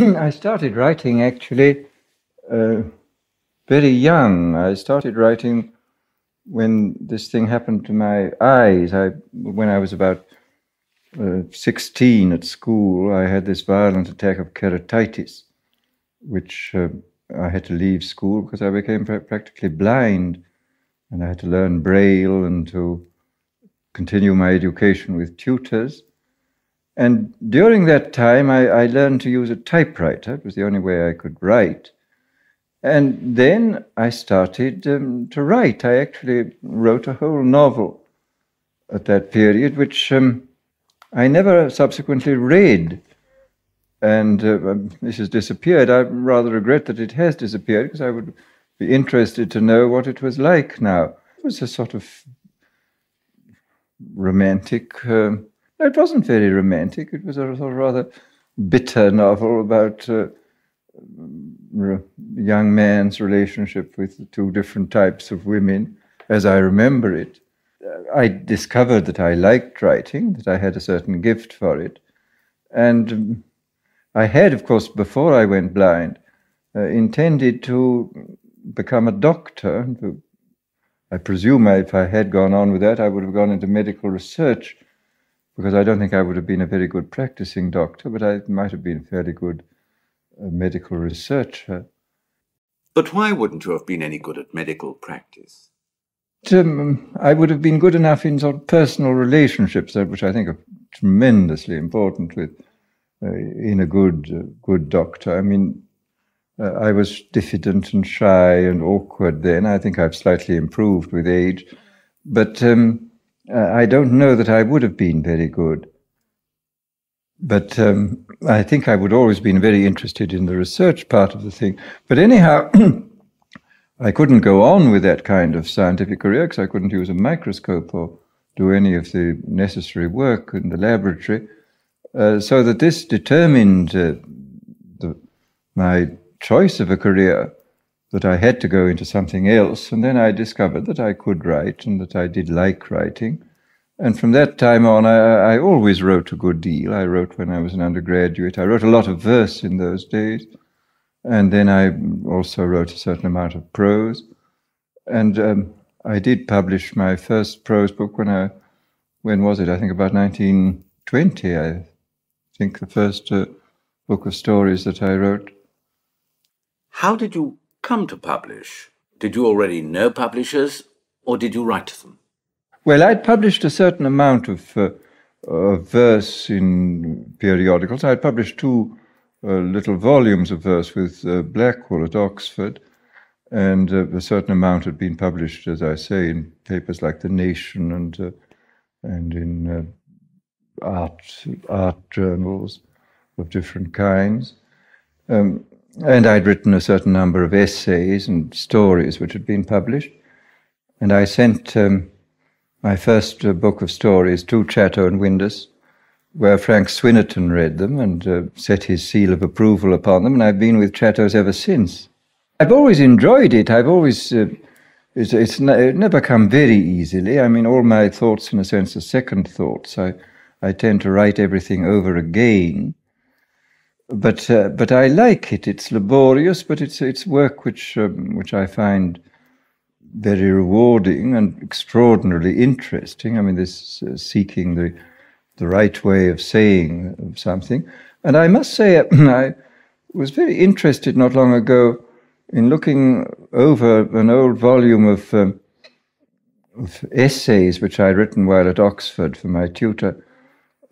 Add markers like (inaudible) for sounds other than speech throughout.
(clears throat) I started writing actually uh, very young. I started writing when this thing happened to my eyes. I, when I was about uh, 16 at school, I had this violent attack of keratitis, which uh, I had to leave school because I became pra- practically blind and I had to learn Braille and to continue my education with tutors. And during that time, I, I, learned to use a typewriter. It was the only way I could write. And then I started um, to write. I actually wrote a whole novel at that period, which um, I never subsequently read. And uh, um, this has disappeared. I rather regret that it has disappeared because I would be interested to know what it was like now. It was a sort of romantic. Uh, it wasn't very romantic. It was a rather bitter novel about uh, a young man's relationship with two different types of women, as I remember it. I discovered that I liked writing, that I had a certain gift for it. And um, I had, of course, before I went blind, uh, intended to become a doctor. I presume if I had gone on with that, I would have gone into medical research because I don't think I would have been a very good practicing doctor, but I might have been a fairly good uh, medical researcher. But why wouldn't you have been any good at medical practice? Um, I would have been good enough in sort of personal relationships, uh, which I think are tremendously important with uh, in a good uh, good doctor. I mean, uh, I was diffident and shy and awkward then. I think I've slightly improved with age, but um, uh, I don't know that I would have been very good. But um, I think I would always been very interested in the research part of the thing. But anyhow, (clears throat) I couldn't go on with that kind of scientific career because I couldn't use a microscope or do any of the necessary work in the laboratory. Uh, so that this determined uh, the, my choice of a career that I had to go into something else. And then I discovered that I could write and that I did like writing. And from that time on, I, I, always wrote a good deal. I wrote when I was an undergraduate. I wrote a lot of verse in those days. And then I also wrote a certain amount of prose. And um, I did publish my first prose book when I, when was it? I think about 1920. I think the first uh, book of stories that I wrote. How did you come to publish? Did you already know publishers or did you write to them? Well, I'd published a certain amount of, uh, verse in periodicals. I'd published two uh, little volumes of verse with uh, Blackwell at Oxford, and uh, a certain amount had been published, as I say, in papers like The Nation and uh, and in uh, art art journals of different kinds. Um, and I'd written a certain number of essays and stories which had been published. And I sent um, my first uh, book of stories to Chatto and Windus, where Frank Swinnerton read them and uh, set his seal of approval upon them. And I've been with Chatto's ever since. I've always enjoyed it. I've always, uh, it's, it's it never come very easily. I mean, all my thoughts, in a sense, are second thoughts. I, I tend to write everything over again but uh, but I like it. It's laborious, but it's it's work which um, which I find very rewarding and extraordinarily interesting. I mean, this uh, seeking the the right way of saying something, and I must say (clears throat) I was very interested not long ago in looking over an old volume of, um, of essays which I'd written while at Oxford for my tutor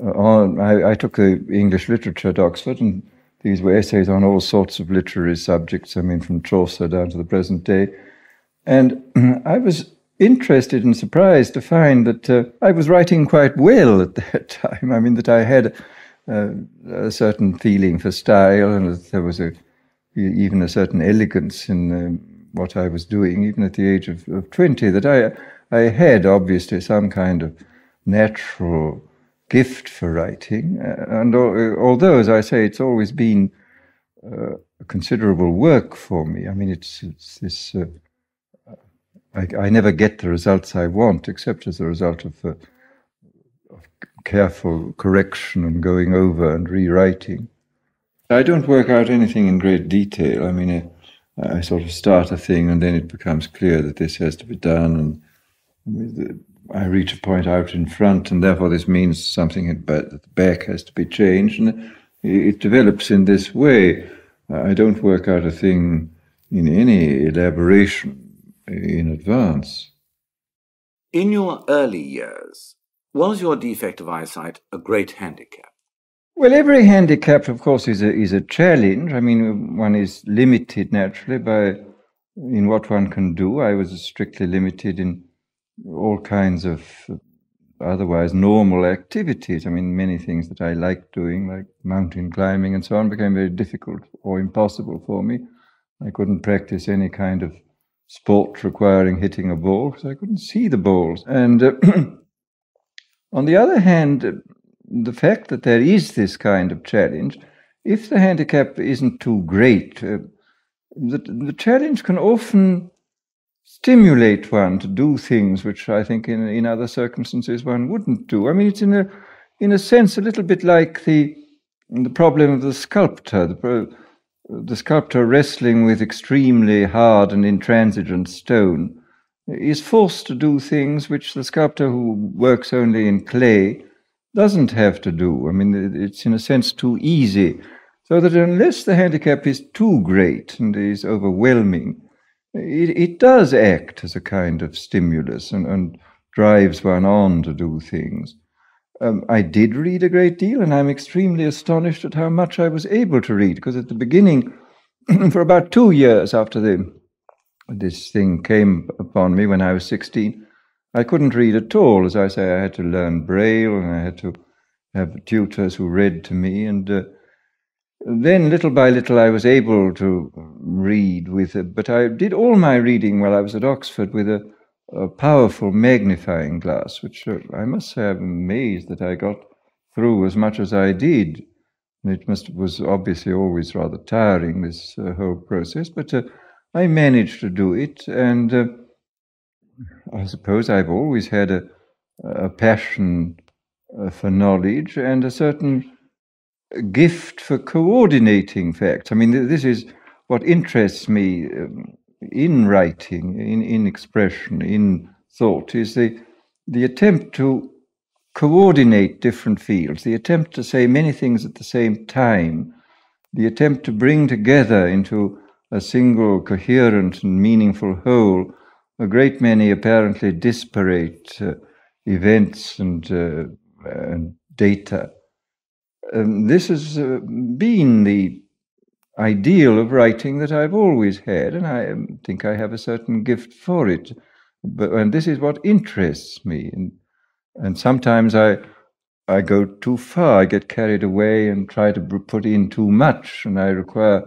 on, I, I, took the English literature at Oxford, and these were essays on all sorts of literary subjects, I mean, from Chaucer down to the present day. And (clears throat) I was interested and surprised to find that uh, I was writing quite well at that (laughs) time. I mean, that I had uh, a certain feeling for style, and that there was a, even a certain elegance in uh, what I was doing, even at the age of, of 20, that I, I had obviously some kind of natural gift for writing. Uh, and although, as I say, it's always been uh, a considerable work for me. I mean, it's, it's this. Uh, I, I, never get the results I want, except as a result of, uh, of careful correction and going over and rewriting. I don't work out anything in great detail. I mean, I, I sort of start a thing and then it becomes clear that this has to be done, and I reach a point out in front, and therefore this means something at the back has to be changed, and it develops in this way. I don't work out a thing in any elaboration in advance. In your early years, was your defect of eyesight a great handicap? Well, every handicap, of course, is a is a challenge. I mean, one is limited naturally by in what one can do. I was strictly limited in all kinds of otherwise normal activities. I mean, many things that I liked doing, like mountain climbing and so on, became very difficult or impossible for me. I couldn't practice any kind of sport requiring hitting a ball because I couldn't see the balls. And uh, (clears throat) on the other hand, the fact that there is this kind of challenge, if the handicap isn't too great, uh, the, the challenge can often stimulate one to do things which I think in, in other circumstances one wouldn't do. I mean, it's in a, in a sense a little bit like the, the problem of the sculptor. The, the sculptor wrestling with extremely hard and intransigent stone is forced to do things which the sculptor who works only in clay doesn't have to do. I mean, it's in a sense too easy. So that unless the handicap is too great and is overwhelming, it, it does act as a kind of stimulus and, and drives one on to do things. Um, I did read a great deal, and I'm extremely astonished at how much I was able to read. Because at the beginning, (clears throat) for about two years after the, this thing came upon me when I was 16, I couldn't read at all. As I say, I had to learn Braille, and I had to have tutors who read to me. And uh, then, little by little, I was able to read with it. But I did all my reading while I was at Oxford with a a powerful magnifying glass, which uh, I must say I'm amazed that I got through as much as I did. It must was obviously always rather tiring this uh, whole process, but uh, I managed to do it, and uh, I suppose I've always had a, a passion uh, for knowledge and a certain gift for coordinating facts. I mean, this is what interests me. Um, in writing, in, in expression, in thought, is the, the attempt to coordinate different fields, the attempt to say many things at the same time, the attempt to bring together into a single coherent and meaningful whole a great many apparently disparate uh, events and, uh, and data. Um, this has uh, been the ideal of writing that I've always had, and I think I have a certain gift for it. But and this is what interests me, and and sometimes I I go too far. I get carried away and try to put in too much, and I require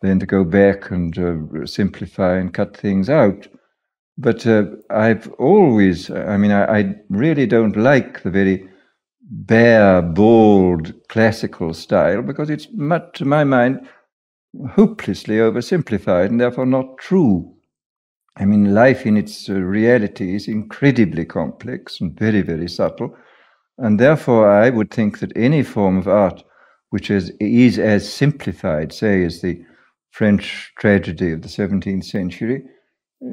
then to go back and uh, simplify and cut things out. But uh, I've always, I mean, I, I really don't like the very bare, bald, classical style because it's much, to my mind, hopelessly oversimplified and therefore not true. I mean, life in its uh, reality is incredibly complex and very, very subtle. And therefore, I would think that any form of art which is, is as simplified, say, as the French tragedy of the 17th century,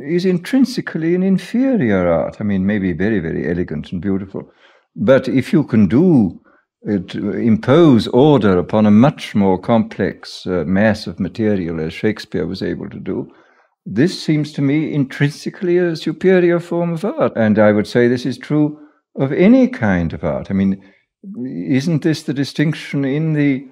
is intrinsically an inferior art. I mean, maybe very, very elegant and beautiful. But if you can do to impose order upon a much more complex uh, mass of material as Shakespeare was able to do, this seems to me intrinsically a superior form of art. And I would say this is true of any kind of art. I mean, isn't this the distinction in the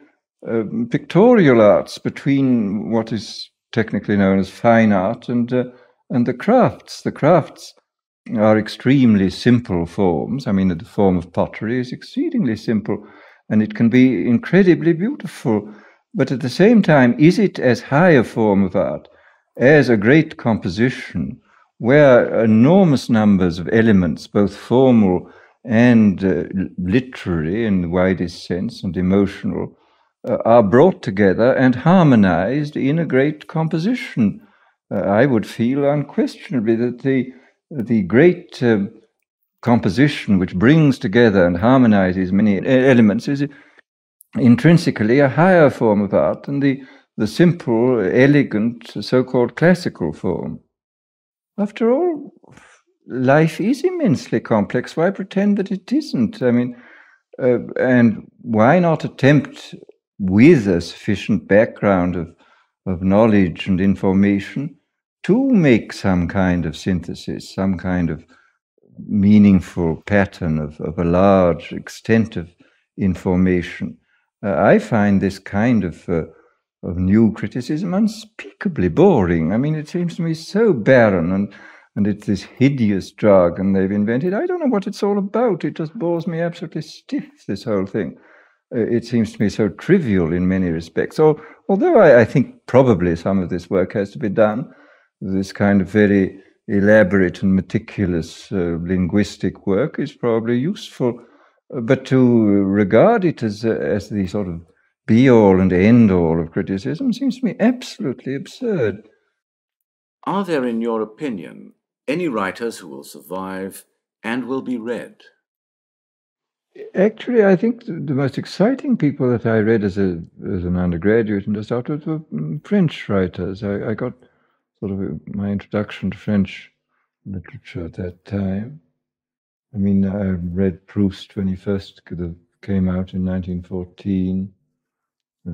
uh, pictorial arts between what is technically known as fine art and uh, and the crafts? The crafts are extremely simple forms. I mean, the form of pottery is exceedingly simple and it can be incredibly beautiful. But at the same time, is it as high a form of art as a great composition where enormous numbers of elements, both formal and uh, literary in the widest sense and emotional, uh, are brought together and harmonized in a great composition? Uh, I would feel unquestionably that the the great uh, composition which brings together and harmonizes many elements is intrinsically a higher form of art than the, the simple, elegant, so called classical form. After all, life is immensely complex. Why pretend that it isn't? I mean, uh, and why not attempt with a sufficient background of, of knowledge and information to make some kind of synthesis, some kind of meaningful pattern of, of a large extent of information. Uh, I find this kind of uh, of new criticism unspeakably boring. I mean, it seems to me so barren and and it's this hideous jargon they've invented. I don't know what it's all about. It just bores me absolutely stiff, this whole thing. Uh, it seems to me so trivial in many respects. Although I, I, think probably some of this work has to be done, this kind of very elaborate and meticulous uh, linguistic work is probably useful. Uh, but to regard it as, uh, as the sort of be all and end all of criticism seems to me absolutely absurd. Are there, in your opinion, any writers who will survive and will be read? Actually, I think the, most exciting people that I read as a as an undergraduate and just afterwards were French writers. I, I got sort of my introduction to French literature at that time. I mean, I read Proust when he first came out in 1914, uh,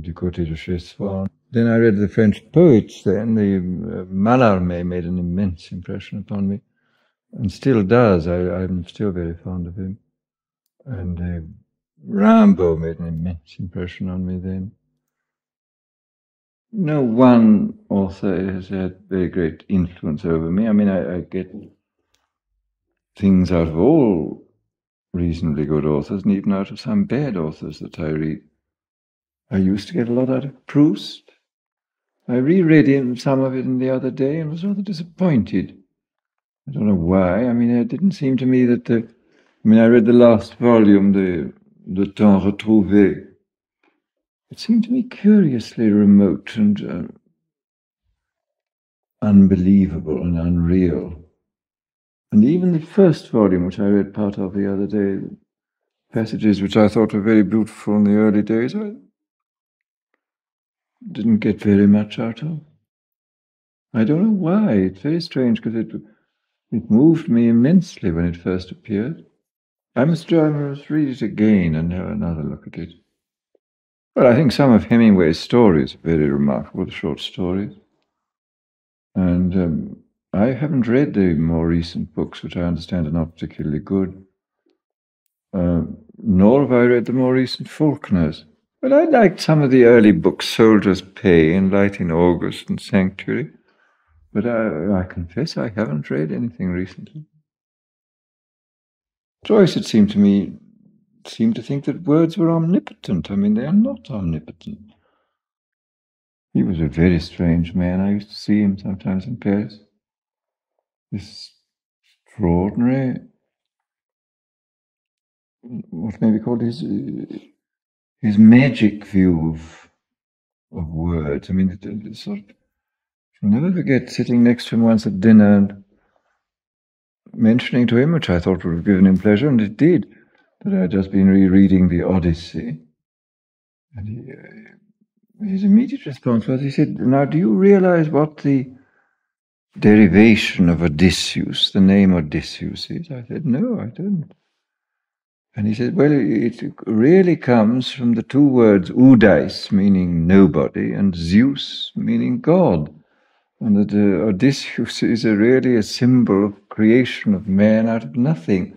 Du Côté de Chez Swann. Then I read the French poets then. The uh, Mallarmé made an immense impression upon me and still does. I, am still very fond of him. And uh, Rimbaud made an immense impression on me then. No one author has had very great influence over me. I mean, I, I get things out of all reasonably good authors and even out of some bad authors that I read. I used to get a lot out of Proust. I reread him, some of it in the other day and was rather disappointed. I don't know why. I mean, it didn't seem to me that the. I mean, I read the last volume, the Le Temps Retrouvé. It seemed to me curiously remote and uh, unbelievable and unreal. And even the first volume, which I read part of the other day, passages which I thought were very beautiful in the early days, I didn't get very much out of. I don't know why. It's very strange because it it moved me immensely when it first appeared. I must, I must read it again and have another look at it. Well, I think some of Hemingway's stories are very remarkable, the short stories. And um, I haven't read the more recent books, which I understand are not particularly good. Uh, nor have I read the more recent Faulkners. But I liked some of the early books, Soldier's Pay and Light in August and Sanctuary. But I, I confess I haven't read anything recently. Joyce, it seemed to me, seemed to think that words were omnipotent. I mean, they are not omnipotent. He was a very strange man. I used to see him sometimes in Paris. This extraordinary, what may be called his his magic view of of words. I mean, it, it sort of, I'll never forget sitting next to him once at dinner and mentioning to him, which I thought would have given him pleasure, and it did, that I had just been rereading the Odyssey. And he, uh, his immediate response was, he said, Now, do you realize what the derivation of Odysseus, the name Odysseus is? I said, No, I don't. And he said, well, it really comes from the two words Oudeis, meaning nobody, and Zeus, meaning God. And that uh, Odysseus is a really a symbol of creation of man out of nothing.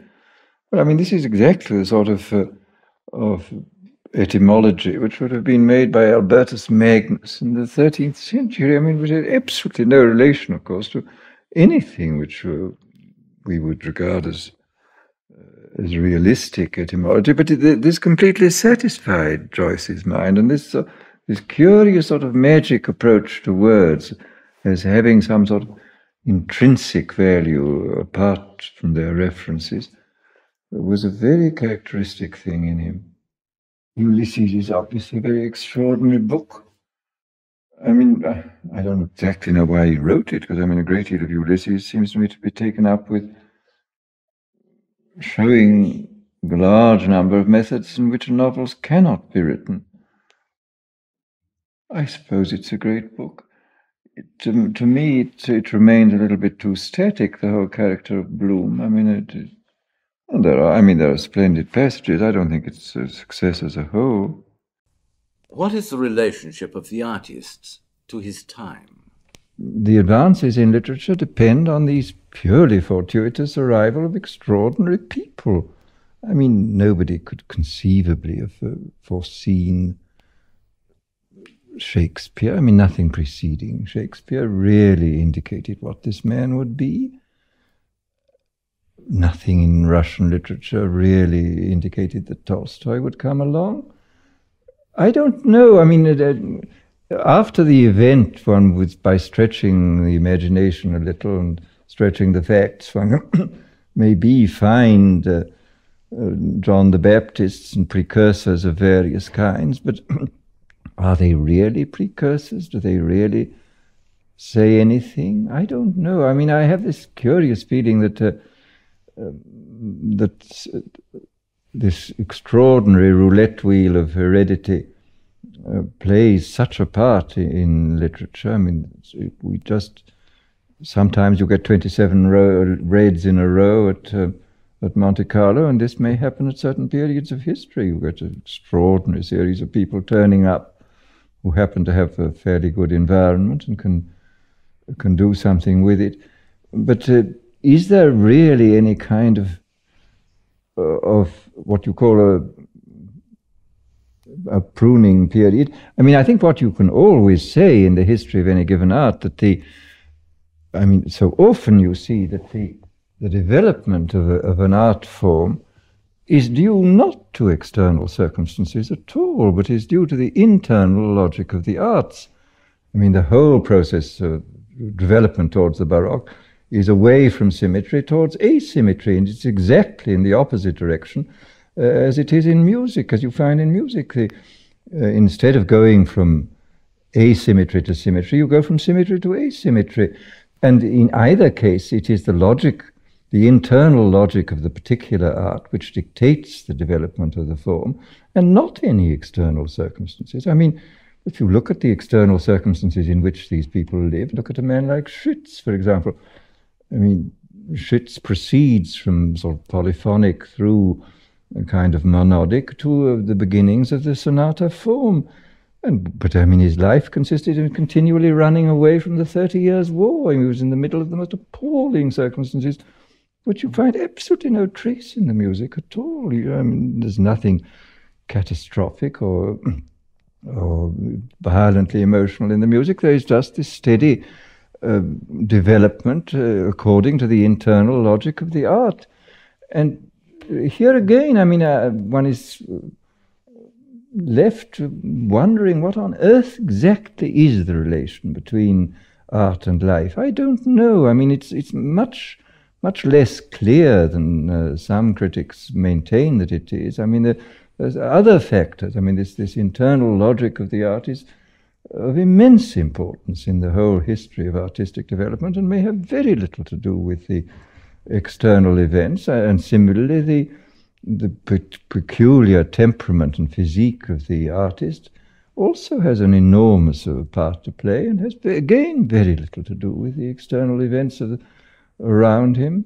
Well, I mean, this is exactly the sort of, uh, of etymology which would have been made by Albertus Magnus in the 13th century. I mean, which had absolutely no relation, of course, to anything which uh, we would regard as as realistic etymology, but it, this completely satisfied Joyce's mind, and this uh, this curious sort of magic approach to words as having some sort of intrinsic value apart from their references was a very characteristic thing in him. Ulysses is obviously a very extraordinary book. I mean, I don't exactly know why he wrote it, because I mean, a great deal of Ulysses seems to me to be taken up with showing the large number of methods in which novels cannot be written. I suppose it's a great book. It, to, to me, it, it remained a little bit too static, the whole character of Bloom. I mean, it, it and there are, I mean, there are splendid passages. I don't think it's a success as a whole. What is the relationship of the artists to his time? The advances in literature depend on these purely fortuitous arrival of extraordinary people. I mean, nobody could conceivably have uh, foreseen Shakespeare. I mean, nothing preceding Shakespeare really indicated what this man would be. Nothing in Russian literature really indicated that Tolstoy would come along. I don't know. I mean, uh, after the event, one was by stretching the imagination a little and stretching the facts, one (coughs) maybe find uh, uh, John the Baptists and precursors of various kinds, but (coughs) are they really precursors? Do they really say anything? I don't know. I mean, I have this curious feeling that uh, uh, that uh, this extraordinary roulette wheel of heredity uh, plays such a part in literature. I mean, we just sometimes you get 27 row, reds in a row at uh, at Monte Carlo, and this may happen at certain periods of history. You get an extraordinary series of people turning up who happen to have a fairly good environment and can can do something with it. But uh, is there really any kind of uh, of what you call a a pruning period? I mean, I think what you can always say in the history of any given art that the I mean, so often you see that the the development of, a, of an art form is due not to external circumstances at all, but is due to the internal logic of the arts. I mean, the whole process of development towards the Baroque is away from symmetry towards asymmetry, and it's exactly in the opposite direction uh, as it is in music, as you find in music. The, uh, instead of going from asymmetry to symmetry, you go from symmetry to asymmetry. And in either case, it is the logic the internal logic of the particular art which dictates the development of the form, and not any external circumstances. I mean, if you look at the external circumstances in which these people live, look at a man like Schütz, for example. I mean, Schütz proceeds from sort of polyphonic through a kind of monodic to uh, the beginnings of the sonata form. And, but I mean, his life consisted in continually running away from the Thirty Years' War. He was in the middle of the most appalling circumstances which you find absolutely no trace in the music at all. You, I mean, there's nothing catastrophic or or violently emotional in the music. There is just this steady development uh, according to the internal logic of the art. And here again, I mean, uh, one is left wondering what on earth exactly is the relation between art and life. I don't know. I mean, it's it's much much less clear than uh, some critics maintain that it is. I mean, there, there's other factors. I mean, this, this internal logic of the art is of immense importance in the whole history of artistic development and may have very little to do with the external events. Uh, and similarly, the, the pe- peculiar temperament and physique of the artist also has an enormous part to play and has, again, very little to do with the external events the around him.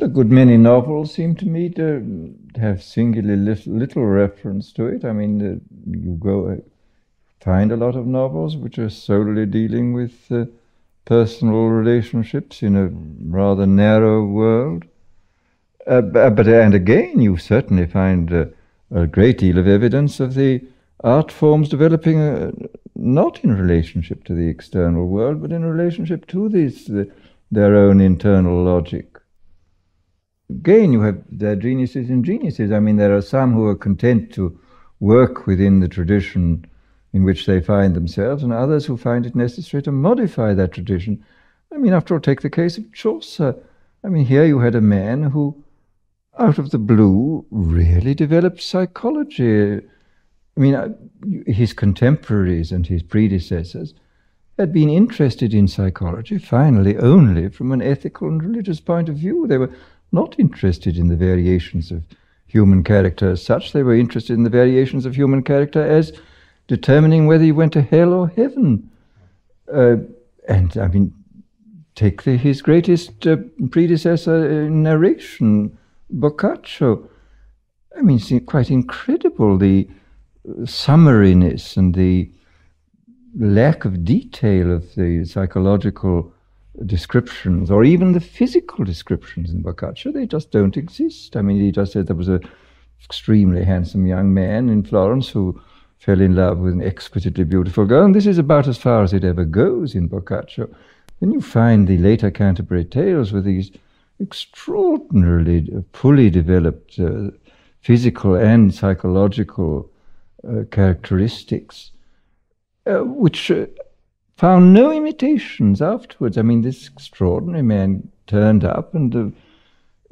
A good many novels seem to me to have singularly little, reference to it. I mean, uh, you go uh, find a lot of novels which are solely dealing with uh, personal relationships in a rather narrow world. Uh, but and again, you certainly find uh, a great deal of evidence of the art forms developing uh, not in relationship to the external world, but in relationship to this, uh, their own internal logic. Again, you have their geniuses and geniuses. I mean, there are some who are content to work within the tradition in which they find themselves, and others who find it necessary to modify that tradition. I mean, after all, take the case of Chaucer. I mean, here you had a man who, out of the blue, really developed psychology I mean, uh, his contemporaries and his predecessors had been interested in psychology finally only from an ethical and religious point of view. They were not interested in the variations of human character as such. They were interested in the variations of human character as determining whether you went to hell or heaven. Uh, and I mean, take the, his greatest uh, predecessor in narration, Boccaccio. I mean, it's quite incredible the summariness and the lack of detail of the psychological descriptions or even the physical descriptions in Boccaccio. They just don't exist. I mean, he just said there was an extremely handsome young man in Florence who fell in love with an exquisitely beautiful girl, and this is about as far as it ever goes in Boccaccio. Then you find the later Canterbury Tales with these extraordinarily fully developed uh, physical and psychological uh, characteristics, uh, which uh, found no imitations afterwards. I mean, this extraordinary man turned up and uh,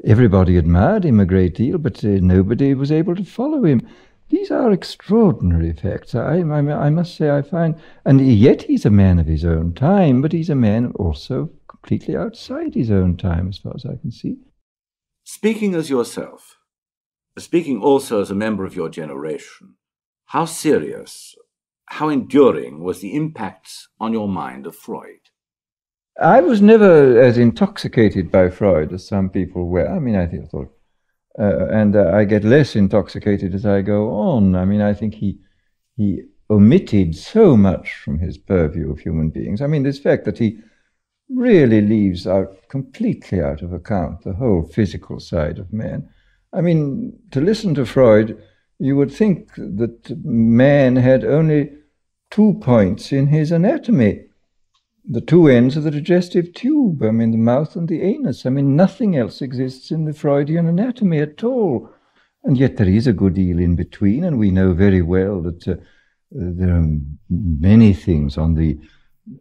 everybody admired him a great deal, but uh, nobody was able to follow him. These are extraordinary facts. I, I, I, must say, I find, and yet he's a man of his own time, but he's a man also completely outside his own time, as far as I can see. Speaking as yourself, speaking also as a member of your generation, how serious, how enduring was the impact on your mind of Freud? I was never as intoxicated by Freud as some people were. I mean, I thought uh, and uh, I get less intoxicated as I go on. I mean, I think he he omitted so much from his purview of human beings. I mean, this fact that he really leaves out completely out of account the whole physical side of man. I mean, to listen to Freud, you would think that man had only two points in his anatomy the two ends of the digestive tube, I mean, the mouth and the anus. I mean, nothing else exists in the Freudian anatomy at all. And yet there is a good deal in between, and we know very well that uh, there are many things on the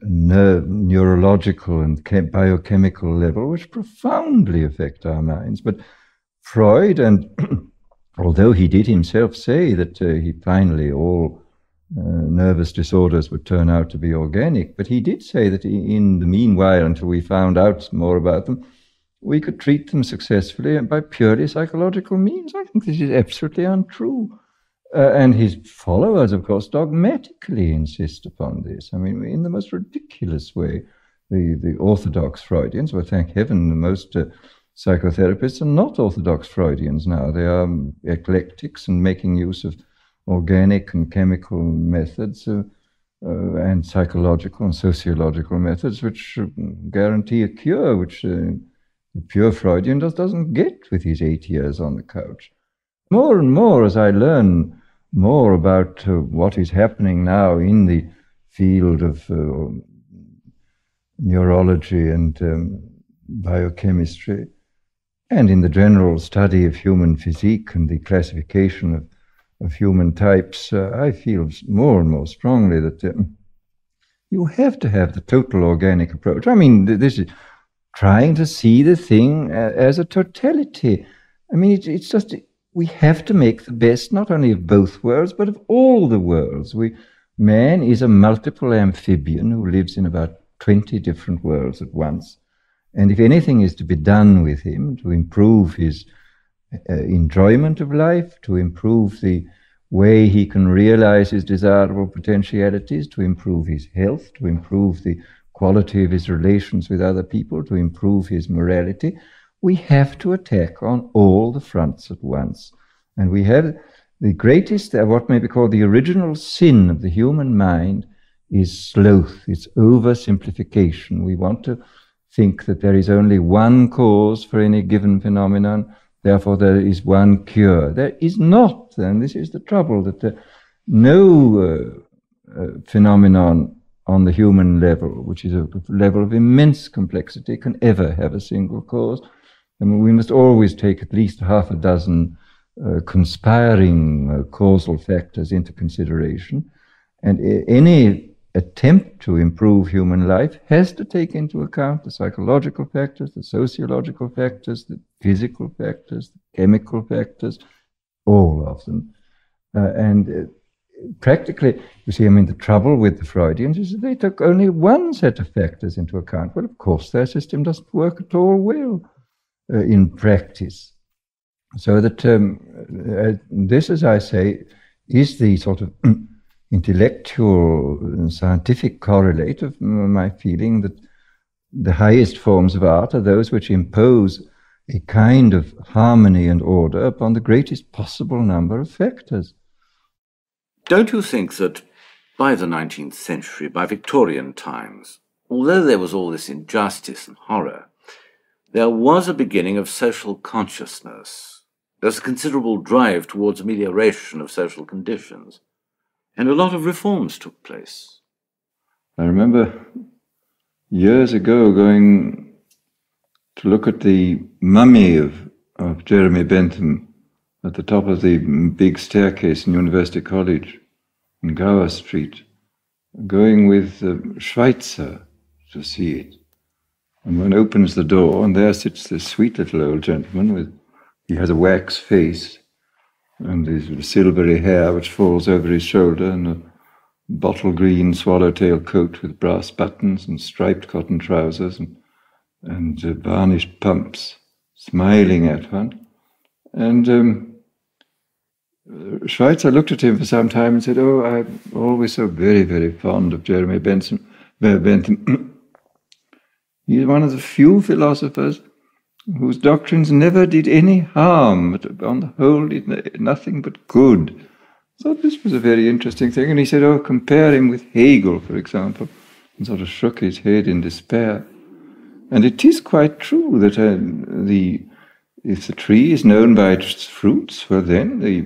neurological and biochemical level which profoundly affect our minds. But Freud, and (clears throat) although he did himself say that uh, he finally all uh, nervous disorders would turn out to be organic. But he did say that in the meanwhile, until we found out more about them, we could treat them successfully by purely psychological means. I think this is absolutely untrue. Uh, and his followers, of course, dogmatically insist upon this. I mean, in the most ridiculous way. The, the orthodox Freudians, well, thank heaven, the most uh, psychotherapists are not orthodox Freudians now. They are eclectics and making use of organic and chemical methods uh, uh, and psychological and sociological methods which guarantee a cure, which uh, the pure Freudian does, doesn't get with his eight years on the couch. More and more, as I learn more about uh, what is happening now in the field of uh, neurology and um, biochemistry, and in the general study of human physique and the classification of of human types, uh, I feel more and more strongly that uh, you have to have the total organic approach. I mean, this is trying to see the thing uh, as a totality. I mean, it, it's just we have to make the best not only of both worlds but of all the worlds. We man is a multiple amphibian who lives in about twenty different worlds at once, and if anything is to be done with him to improve his uh, enjoyment of life, to improve the way he can realize his desirable potentialities, to improve his health, to improve the quality of his relations with other people, to improve his morality. We have to attack on all the fronts at once. And we have the greatest, uh, what may be called the original sin of the human mind, is sloth, it's oversimplification. We want to think that there is only one cause for any given phenomenon Therefore, there is one cure. There is not, and this is the trouble, that there, no uh, uh, phenomenon on the human level, which is a level of immense complexity, can ever have a single cause. I mean, we must always take at least half a dozen uh, conspiring uh, causal factors into consideration. And any attempt to improve human life has to take into account the psychological factors, the sociological factors, the physical factors, the chemical factors, all of them. Uh, and uh, practically, you see, I mean, the trouble with the Freudians is that they took only one set of factors into account. Well, of course, their system doesn't work at all well. uh, in practice. So that um, uh, this, as I say, is the sort of intellectual and scientific correlate of my feeling that the highest forms of art are those which impose a kind of harmony and order upon the greatest possible number of factors. Don't you think that by the 19th century, by Victorian times, although there was all this injustice and horror, there was a beginning of social consciousness. There's a considerable drive towards amelioration of social conditions, and a lot of reforms took place. I remember years ago going to look at the mummy of, of Jeremy Bentham at the top of the big staircase in University College in Gower Street, going with uh, Schweitzer to see it. And one opens the door, and there sits this sweet little old gentleman with, he has a wax face and his silvery hair which falls over his shoulder, and a bottle green swallowtail coat with brass buttons and striped cotton trousers and, and uh, varnished pumps, smiling at one. And um, Schweitzer looked at him for some time and said, Oh, I'm always so very, very fond of Jeremy Benson. Bentham. (coughs) He's one of the few philosophers whose doctrines never did any harm, but on the whole did nothing but good. Thought this was a very interesting thing. And he said, Oh, compare him with Hegel, for example, and sort of shook his head in despair. And it is quite true that uh, the if the tree is known by its fruits, well, then the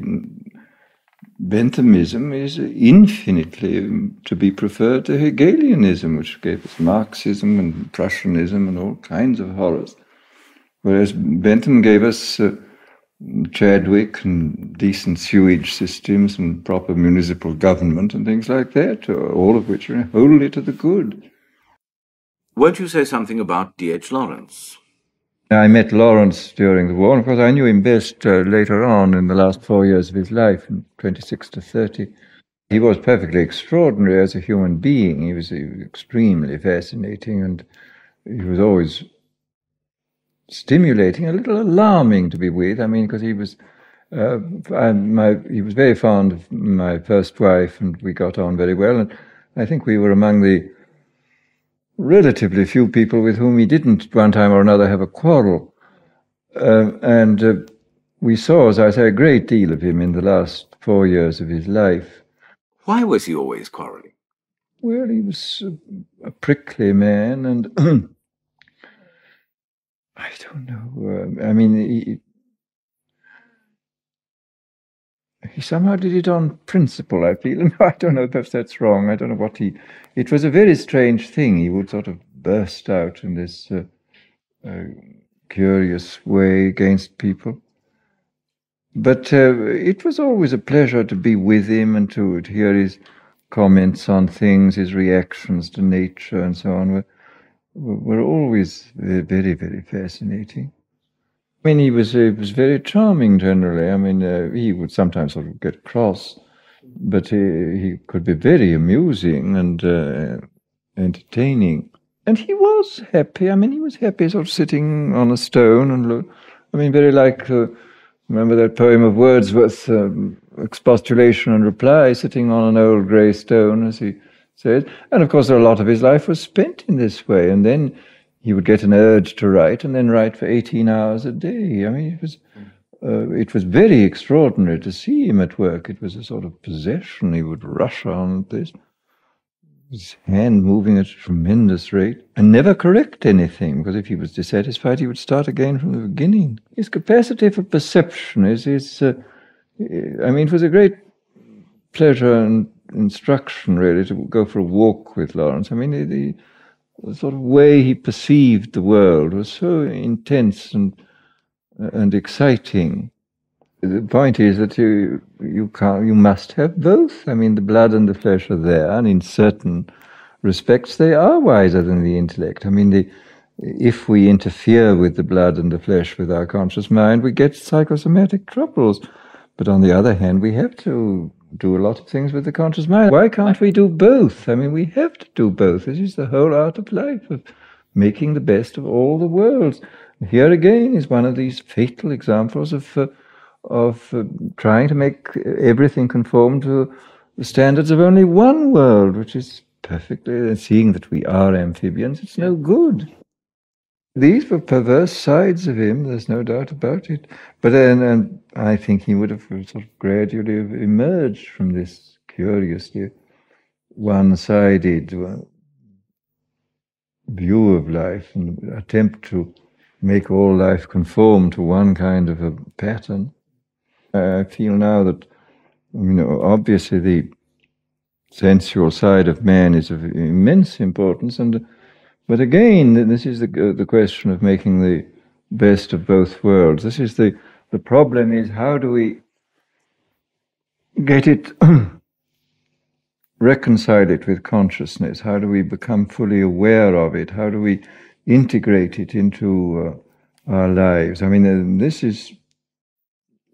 Benthamism is infinitely to be preferred to Hegelianism, which gave us Marxism and Prussianism and all kinds of horrors. Whereas Bentham gave us uh, Chadwick and decent sewage systems and proper municipal government and things like that, all of which are wholly to the good. Won't you say something about D.H. Lawrence? I met Lawrence during the war, and of course I knew him best uh, later on in the last four years of his life, from 26 to 30. He was perfectly extraordinary as a human being. He was extremely fascinating, and he was always stimulating, a little alarming to be with. I mean, because he was, uh, my, he was very fond of my first wife, and we got on very well. And I think we were among the relatively few people with whom he didn't, one time or another, have a quarrel. Uh, and uh, we saw, as I say, a great deal of him in the last four years of his life. Why was he always quarreling? Well, he was a, a prickly man, and (clears throat) I don't know. Uh, I mean, he, he somehow did it on principle, I feel. (laughs) I don't know if that's wrong. I don't know what he. It was a very strange thing. He would sort of burst out in this uh, uh, curious way against people. But uh, it was always a pleasure to be with him and to, to, hear his comments on things, his reactions to nature, and so on. Were, always very, very fascinating. I mean, he was he was very charming generally. I mean, uh, he would sometimes sort of get cross, but he, he could be very amusing and uh, entertaining. And he was happy. I mean, he was happy, sort of sitting on a stone and. I mean, very like uh, remember that poem of Wordsworth, um, expostulation and reply, sitting on an old grey stone, as he said. And of course, a lot of his life was spent in this way. And then he would get an urge to write and then write for 18 hours a day. I mean, it was, uh, it was very extraordinary to see him at work. It was a sort of possession. He would rush on this, his hand moving at a tremendous rate, and never correct anything, because if he was dissatisfied, he would start again from the beginning. His capacity for perception is, is uh, I mean, it was a great pleasure and instruction, really, to go for a walk with Lawrence. I mean, the, the sort of way he perceived the world was so intense and and exciting. The point is that you you can you must have both. I mean, the blood and the flesh are there, and in certain respects, they are wiser than the intellect. I mean, the, if we interfere with the blood and the flesh with our conscious mind, we get psychosomatic troubles. But on the other hand, we have to do a lot of things with the conscious mind. Why can't we do both? I mean, we have to do both. This is the whole art of life, of making the best of all the worlds. Here again is one of these fatal examples of uh, of uh, trying to make everything conform to the standards of only one world, which is perfectly seeing that we are amphibians. It's no good. These were perverse sides of him. There's no doubt about it. But then, and I think he would have sort of gradually emerged from this curiously one-sided uh, view of life and attempt to make all life conform to one kind of a pattern. I feel now that, you know, obviously the sensual side of man is of immense importance, and but again, this is the the question of making the best of both worlds. This is the the problem: is how do we get it (clears throat) reconcile it with consciousness? How do we become fully aware of it? How do we integrate it into uh, our lives? I mean, uh, this is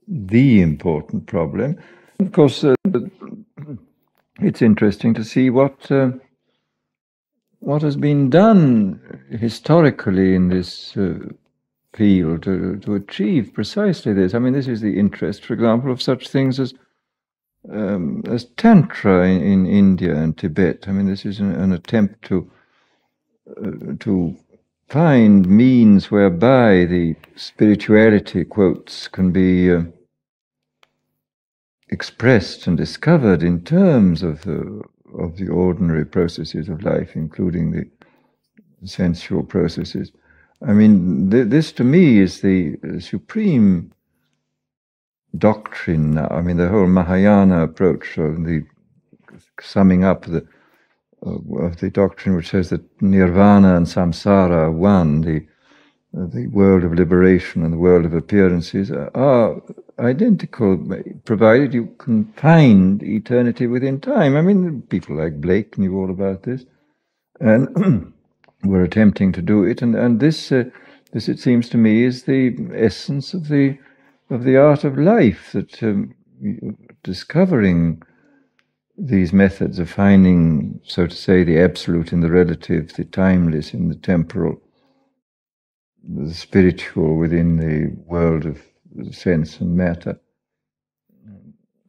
the important problem. Of course, uh, (clears throat) it's interesting to see what uh, what has been done historically in this uh, field to, to achieve precisely this. I mean, this is the interest, for example, of such things as um, as tantra in, in, India and Tibet. I mean, this is an, an attempt to uh, to find means whereby the spirituality quotes can be uh, expressed and discovered in terms of the of the ordinary processes of life, including the sensual processes. I mean, th- this to me is the supreme doctrine now. I mean, the whole Mahayana approach of the summing up the uh, of the doctrine which says that nirvana and samsara are one, the uh, the world of liberation and the world of appearances are identical, provided you can find eternity within time. I mean, people like Blake knew all about this, and (clears throat) were attempting to do it. And and this uh, this, it seems to me, is the essence of the of the art of life that um, discovering these methods of finding, so to say, the absolute in the relative, the timeless in the temporal, the spiritual within the world of sense and matter.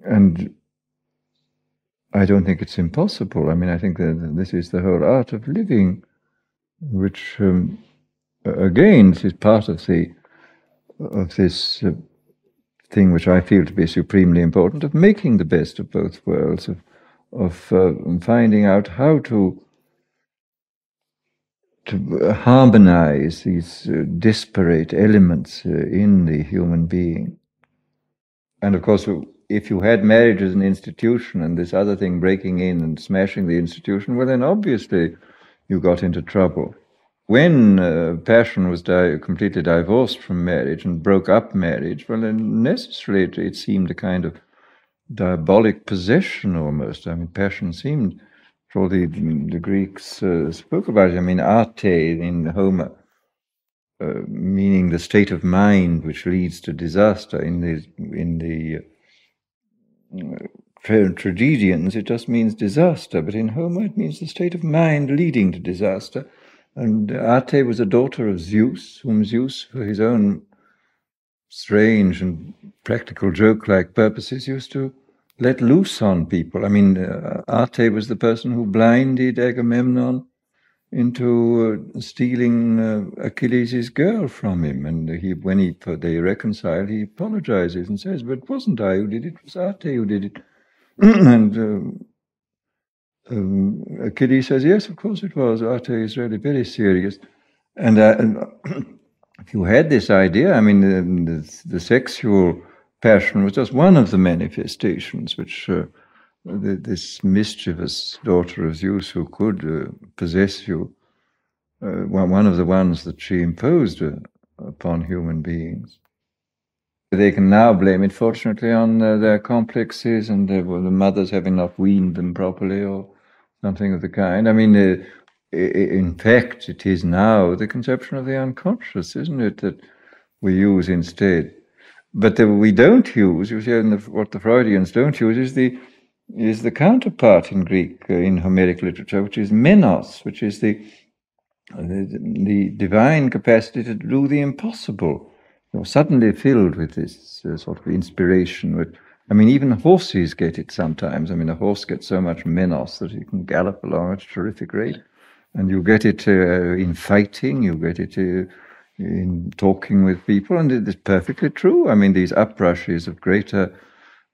And I don't think it's impossible. I mean, I think that this is the whole art of living, which, um, again, is part of the of this uh, thing which I feel to be supremely important of making the best of both worlds, of, of uh, finding out how to to harmonize these uh, disparate elements uh, in the human being. And of course, if you had marriage as an institution and this other thing breaking in and smashing the institution, well, then obviously you got into trouble when uh, passion was di- completely divorced from marriage and broke up marriage, well, then necessarily it, it, seemed a kind of diabolic possession almost. I mean, passion seemed, for the, the Greeks uh, spoke about it, I mean, Ate in Homer, uh, meaning the state of mind which leads to disaster. In the, in the uh, tragedians, it just means disaster, but in Homer it means the state of mind leading to disaster. And Ate was a daughter of Zeus, whom Zeus, for his own strange and practical joke like purposes, used to let loose on people. I mean, uh, Ate was the person who blinded Agamemnon into uh, stealing uh, Achilles' girl from him. And he, when he, they reconcile, he apologizes and says, But it wasn't I who did it, it was Ate who did it. (clears throat) and uh, um, Achilles says, yes, of course it was. Ate is really very serious. And, uh, and (clears throat) if you had this idea, I mean, the, the, the, sexual passion was just one of the manifestations which uh, the, this mischievous daughter of Zeus who could uh, possess you, uh, one of the ones that she imposed uh, upon human beings. They can now blame it, fortunately, on uh, their complexes and the, well, the mothers having not weaned them properly or something of the kind. I mean, uh, in fact, it is now the conception of the unconscious, isn't it, that we use instead. But that we don't use, you see, the, what the Freudians don't use is the is the counterpart in Greek uh, in Homeric literature, which is menos, which is the the, the divine capacity to do the impossible. You're suddenly filled with this uh, sort of inspiration. I mean, even horses get it sometimes. I mean, a horse gets so much menos that he can gallop along at a terrific rate. And you get it uh, in fighting, you get it uh, in talking with people, and it is perfectly true. I mean, these uprushes of greater,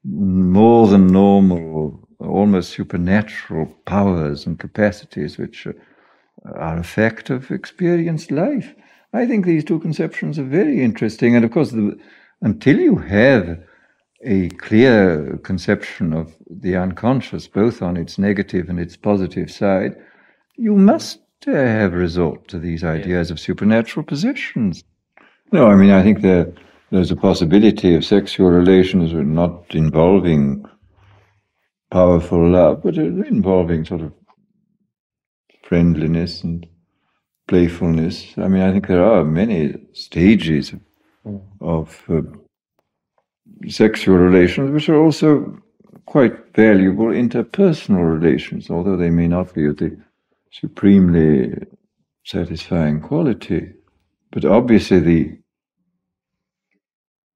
more than normal, almost supernatural powers and capacities, which uh, are effect of experienced life. I think these two conceptions are very interesting. And of course, the, until you have a clear conception of the unconscious, both on its negative and its positive side, you must have resort to these ideas of supernatural possessions. No, I mean, I think that there's a possibility of sexual relations not involving powerful love, but involving sort of friendliness and playfulness. I mean, I think there are many stages of, of uh, sexual relations which are also quite valuable interpersonal relations, although they may not be of the supremely satisfying quality. But obviously, the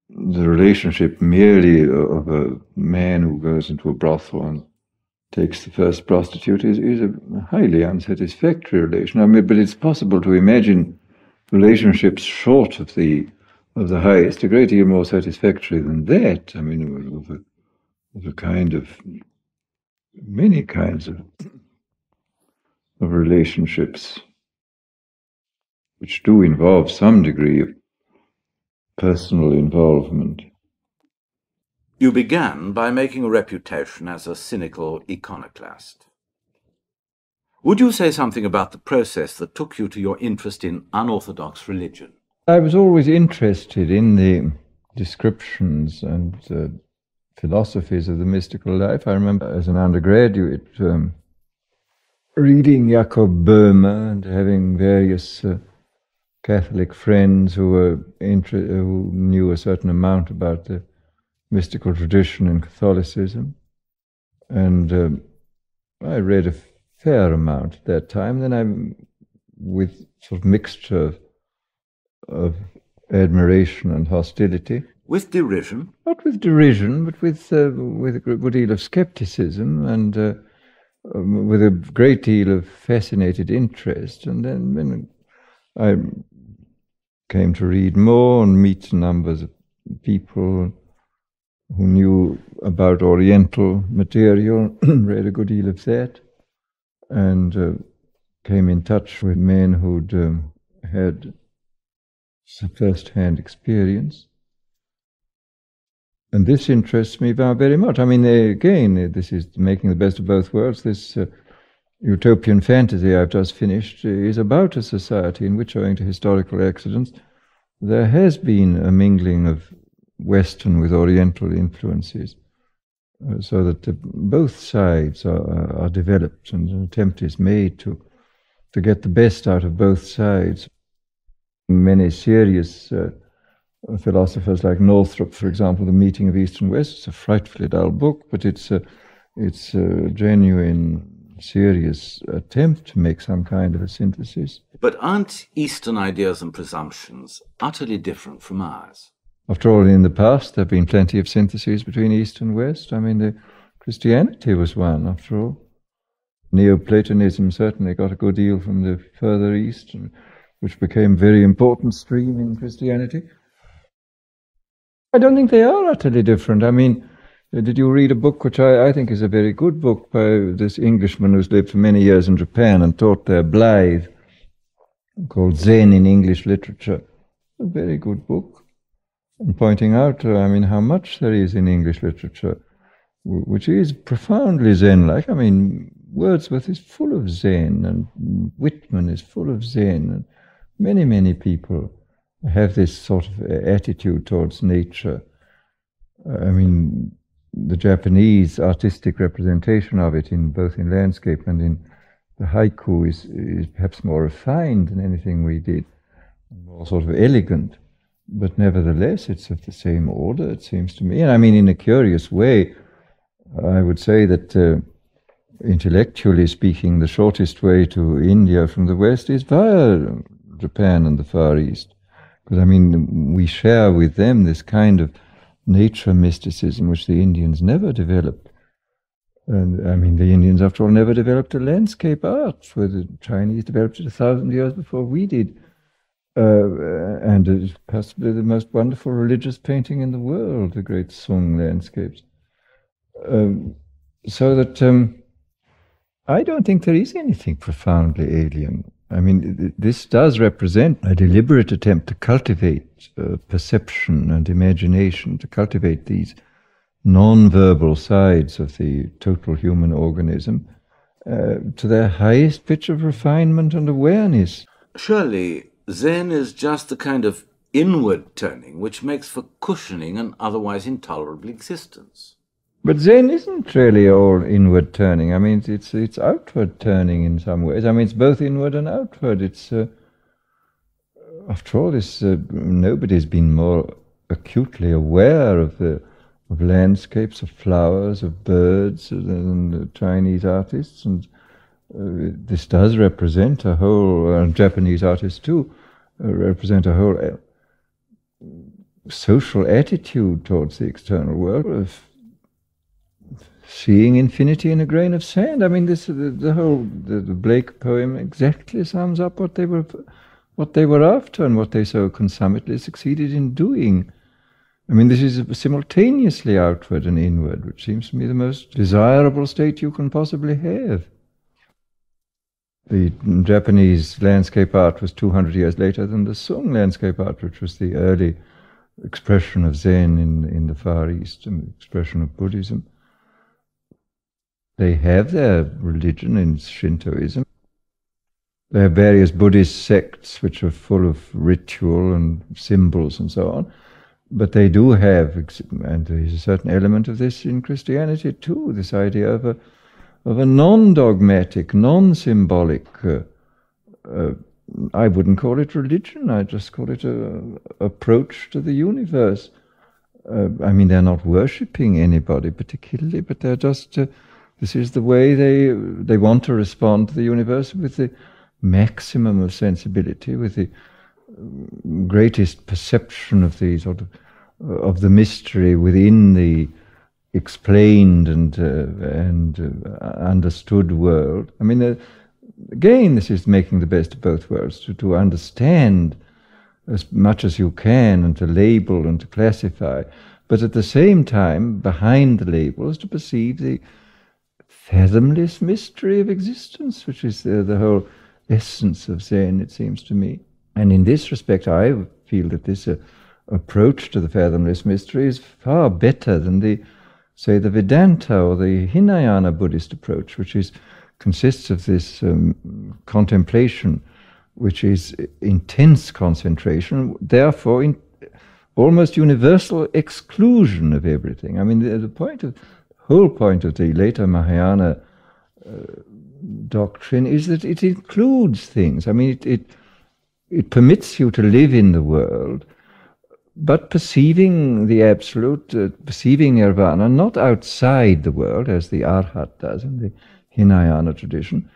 the relationship merely of a man who goes into a brothel and takes the first prostitute is, is a highly unsatisfactory relation. I mean, but it's possible to imagine relationships short of the of the highest a great deal more satisfactory than that. I mean, of a, of a kind of many kinds of of relationships which do involve some degree of personal involvement. You began by making a reputation as a cynical iconoclast. Would you say something about the process that took you to your interest in unorthodox religion? I was always interested in the descriptions and uh, philosophies of the mystical life. I remember as an undergraduate um, reading Jacob Böhme and having various uh, Catholic friends who were inter- who knew a certain amount about the mystical tradition in Catholicism. And um, I read a fair amount at that time. Then I, with sort of mixture of admiration and hostility. With derision? Not with derision, but with, uh, with a good deal of skepticism and uh, um, with a great deal of fascinated interest. And then when I came to read more and meet numbers of people who knew about Oriental material, (clears throat) read a good deal of that, and uh, came in touch with men who'd um, had first-hand experience. And this interests me very much. I mean, again, this is making the best of both worlds. This uh, utopian fantasy I've just finished is about a society in which, owing to historical accidents, there has been a mingling of Western with Oriental influences, uh, so that the, both sides are, are, developed and an attempt is made to, to get the best out of both sides. Many serious uh, philosophers like Northrop, for example, The Meeting of East and West, it's a frightfully dull book, but it's a, it's a genuine, serious attempt to make some kind of a synthesis. But aren't Eastern ideas and presumptions utterly different from ours? After all, in the past, there have been plenty of syntheses between East and West. I mean, the Christianity was one, after all. Neoplatonism certainly got a good deal from the further East, which became a very important stream in Christianity. I don't think they are utterly different. I mean, did you read a book which I, I think is a very good book by this Englishman who's lived for many years in Japan and taught there, Blyth, called Zen in English Literature? A very good book and pointing out, uh, I mean, how much there is in English literature, which is profoundly Zen-like. I mean, Wordsworth is full of Zen, and Whitman is full of Zen, and many, many people have this sort of attitude towards nature. I mean, the Japanese artistic representation of it, in both in landscape and in the haiku, is, is perhaps more refined than anything we did, more sort of elegant but nevertheless, it's of the same order, it seems to me. And I mean, in a curious way, I would say that uh, intellectually speaking, the shortest way to India from the West is via Japan and the Far East. Because, I mean, we share with them this kind of nature mysticism which the Indians never developed. And I mean, the Indians, after all, never developed a landscape art, where the Chinese developed it a thousand years before we did. Uh, and it's possibly the most wonderful religious painting in the world, the great Sung landscapes. Um, so that um, I don't think there is anything profoundly alien. I mean, this does represent a deliberate attempt to cultivate uh, perception and imagination, to cultivate these non-verbal sides of the total human organism uh, to their highest pitch of refinement and awareness. Surely Zen is just the kind of inward turning which makes for cushioning an otherwise intolerable existence. But Zen isn't really all inward turning. I mean, it's it's outward turning in some ways. I mean, it's both inward and outward. It's uh, after all, this uh, nobody's been more acutely aware of the of landscapes, of flowers, of birds than the Chinese artists, and uh, this does represent a whole. Uh, Japanese artists too uh, represent a whole uh, social attitude towards the external world of seeing infinity in a grain of sand. I mean, this the, the whole the, the, Blake poem exactly sums up what they were what they were after and what they so consummately succeeded in doing. I mean, this is simultaneously outward and inward, which seems to me the most desirable state you can possibly have. The Japanese landscape art was 200 years later than the Sung landscape art, which was the early expression of Zen in, in the Far East and expression of Buddhism. They have their religion in Shintoism. There are various Buddhist sects which are full of ritual and symbols and so on. But they do have, and there is a certain element of this in Christianity too, this idea of a, of a non-dogmatic, non-symbolic, uh, uh, I wouldn't call it religion, I just call it a approach to the universe. Uh, I mean, they're not worshipping anybody particularly, but they're just uh, this is the way they they want to respond to the universe with the maximum of sensibility, with the greatest perception of the sort of of the mystery within the explained and uh, and uh, understood world. I mean, uh, again, this is making the best of both worlds to to understand as much as you can and to label and to classify, but at the same time, behind the labels, to perceive the fathomless mystery of existence, which is uh, the whole essence of Zen, it seems to me. And in this respect, I feel that this uh, approach to the fathomless mystery is far better than the, say, the Vedanta or the Hinayana Buddhist approach, which is consists of this um, contemplation, which is intense concentration, therefore in almost universal exclusion of everything. I mean, the, the point of whole point of the later Mahayana uh, doctrine is that it includes things. I mean, it, it, it permits you to live in the world, but perceiving the absolute, uh, perceiving nirvana, not outside the world as the arhat does in the Hinayana tradition,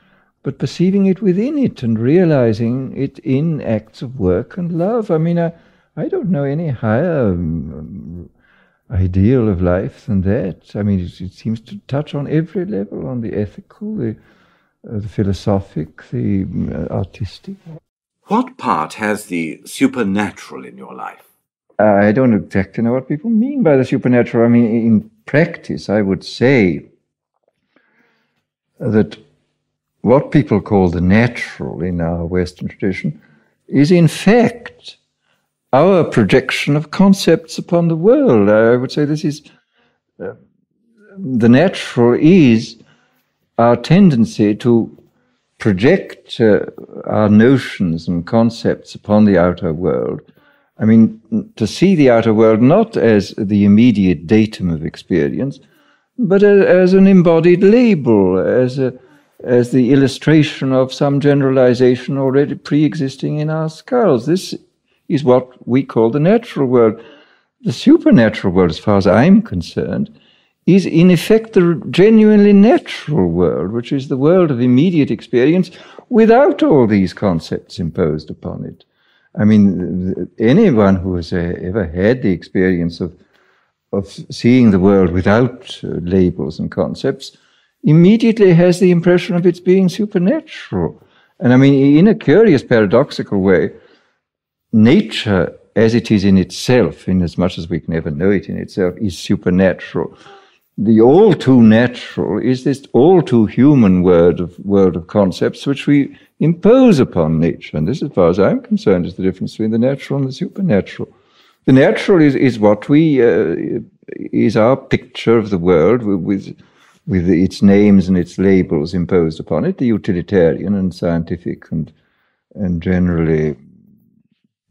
but perceiving it within it and realizing it in acts of work and love. I mean, I, I don't know any higher um, ideal of life than that. I mean, it, it seems to touch on every level, on the ethical, the, uh, the philosophic, the uh, artistic. What part has the supernatural in your life? I don't exactly know what people mean by the supernatural. I mean, in practice, I would say that what people call the natural in our Western tradition is, in fact, our projection of concepts upon the world. I would say this is uh, the natural is our tendency to project uh, our notions and concepts upon the outer world. I mean, to see the outer world not as the immediate datum of experience, but as an embodied label, as a as the illustration of some generalization already pre-existing in our skulls. This is what we call the natural world. The supernatural world, as far as I'm concerned, is in effect the genuinely natural world, which is the world of immediate experience without all these concepts imposed upon it. I mean, anyone who has ever had the experience of of seeing the world without uh, labels and concepts immediately has the impression of its being supernatural. And I mean, in a curious paradoxical way, nature as it is in itself, in as much as we can ever know it in itself, is supernatural the all too natural is this all too human world of, world of concepts which we impose upon nature. And this, as far as I'm concerned, is the difference between the natural and the supernatural. The natural is, is what we, uh, is our picture of the world with, with its names and its labels imposed upon it, the utilitarian and scientific and, and generally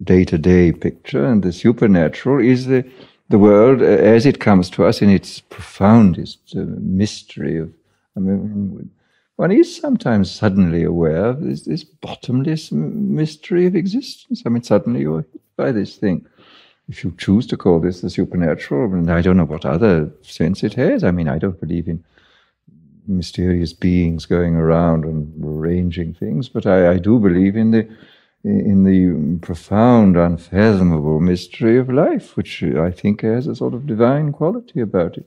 day to day picture. And the supernatural is the, the world uh, as it comes to us in its profoundest uh, mystery of I mean, one is sometimes suddenly aware of this, this bottomless mystery of existence. I mean, suddenly you're hit by this thing. If you choose to call this the supernatural, and I don't know what other sense it has. I mean, I don't believe in mysterious beings going around and arranging things, but I, I do believe in the in the profound, unfathomable mystery of life, which I think has a sort of divine quality about it.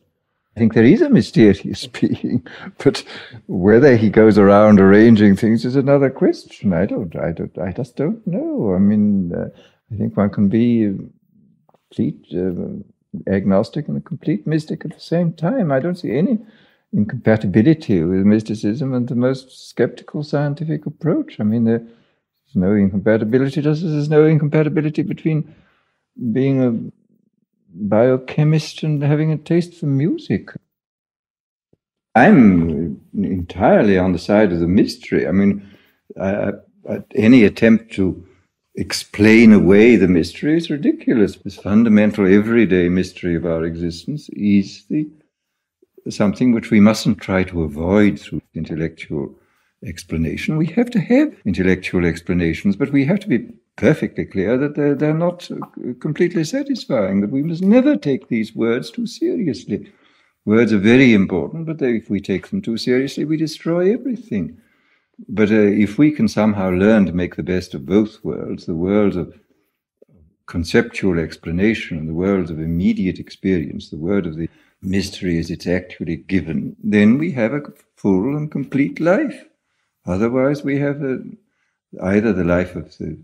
I think there is a mysterious (laughs) being, but whether he goes around arranging things is another question. I don't, I don't, I just don't know. I mean, uh, I think one can be complete uh, agnostic and a complete mystic at the same time. I don't see any incompatibility with mysticism and the most skeptical scientific approach. I mean, the there's no incompatibility, there's no incompatibility between being a biochemist and having a taste for music. I'm entirely on the side of the mystery. I mean, uh, any attempt to explain away the mystery is ridiculous. This fundamental, everyday mystery of our existence is the something which we mustn't try to avoid through intellectual explanation. We have to have intellectual explanations, but we have to be perfectly clear that they're, they're not uh, completely satisfying, that we must never take these words too seriously. Words are very important, but they, if we take them too seriously, we destroy everything. But uh, if we can somehow learn to make the best of both worlds, the world of conceptual explanation and the world of immediate experience, the world of the mystery as it's actually given, then we have a full and complete life. Otherwise, we have a, either the life of the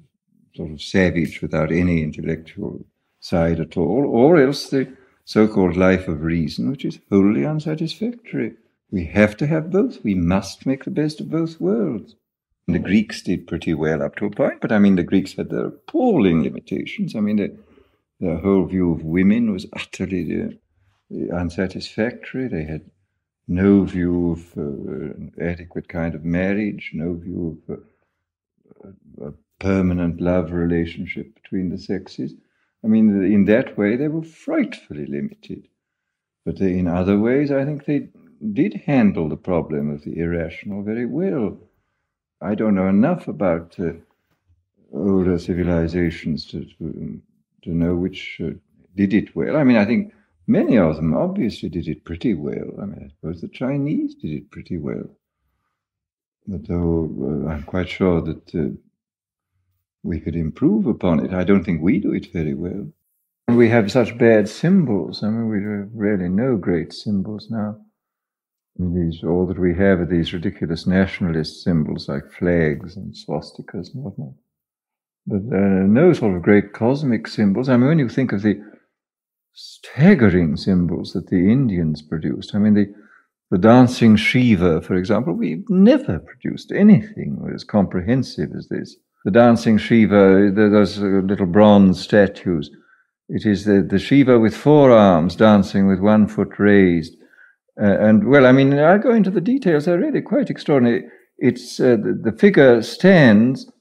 sort of savage without any intellectual side at all, or else the so called life of reason, which is wholly unsatisfactory. We have to have both. We must make the best of both worlds. And the Greeks did pretty well up to a point, but I mean, the Greeks had their appalling limitations. I mean, the, their whole view of women was utterly uh, unsatisfactory. They had no view of uh, an adequate kind of marriage, no view of a, a, permanent love relationship between the sexes. I mean, in that way, they were frightfully limited. But in other ways, I think they did handle the problem of the irrational very well. I don't know enough about uh, older civilizations to, to, to know which uh, did it well. I mean, I think Many of them obviously did it pretty well. I mean, I suppose the Chinese did it pretty well. But though uh, I'm quite sure that uh, we could improve upon it, I don't think we do it very well. And we have such bad symbols. I mean, we have really no great symbols now. these, all that we have are these ridiculous nationalist symbols like flags and swastikas and whatnot. But uh, no sort of great cosmic symbols. I mean, when you think of the staggering symbols that the Indians produced. I mean, the, the dancing Shiva, for example, we've never produced anything as comprehensive as this. The dancing Shiva, those little bronze statues. It is the, the Shiva with four arms dancing with one foot raised. Uh, and, well, I mean, I go into the details, they're really quite extraordinary. It's uh, the, the figure stands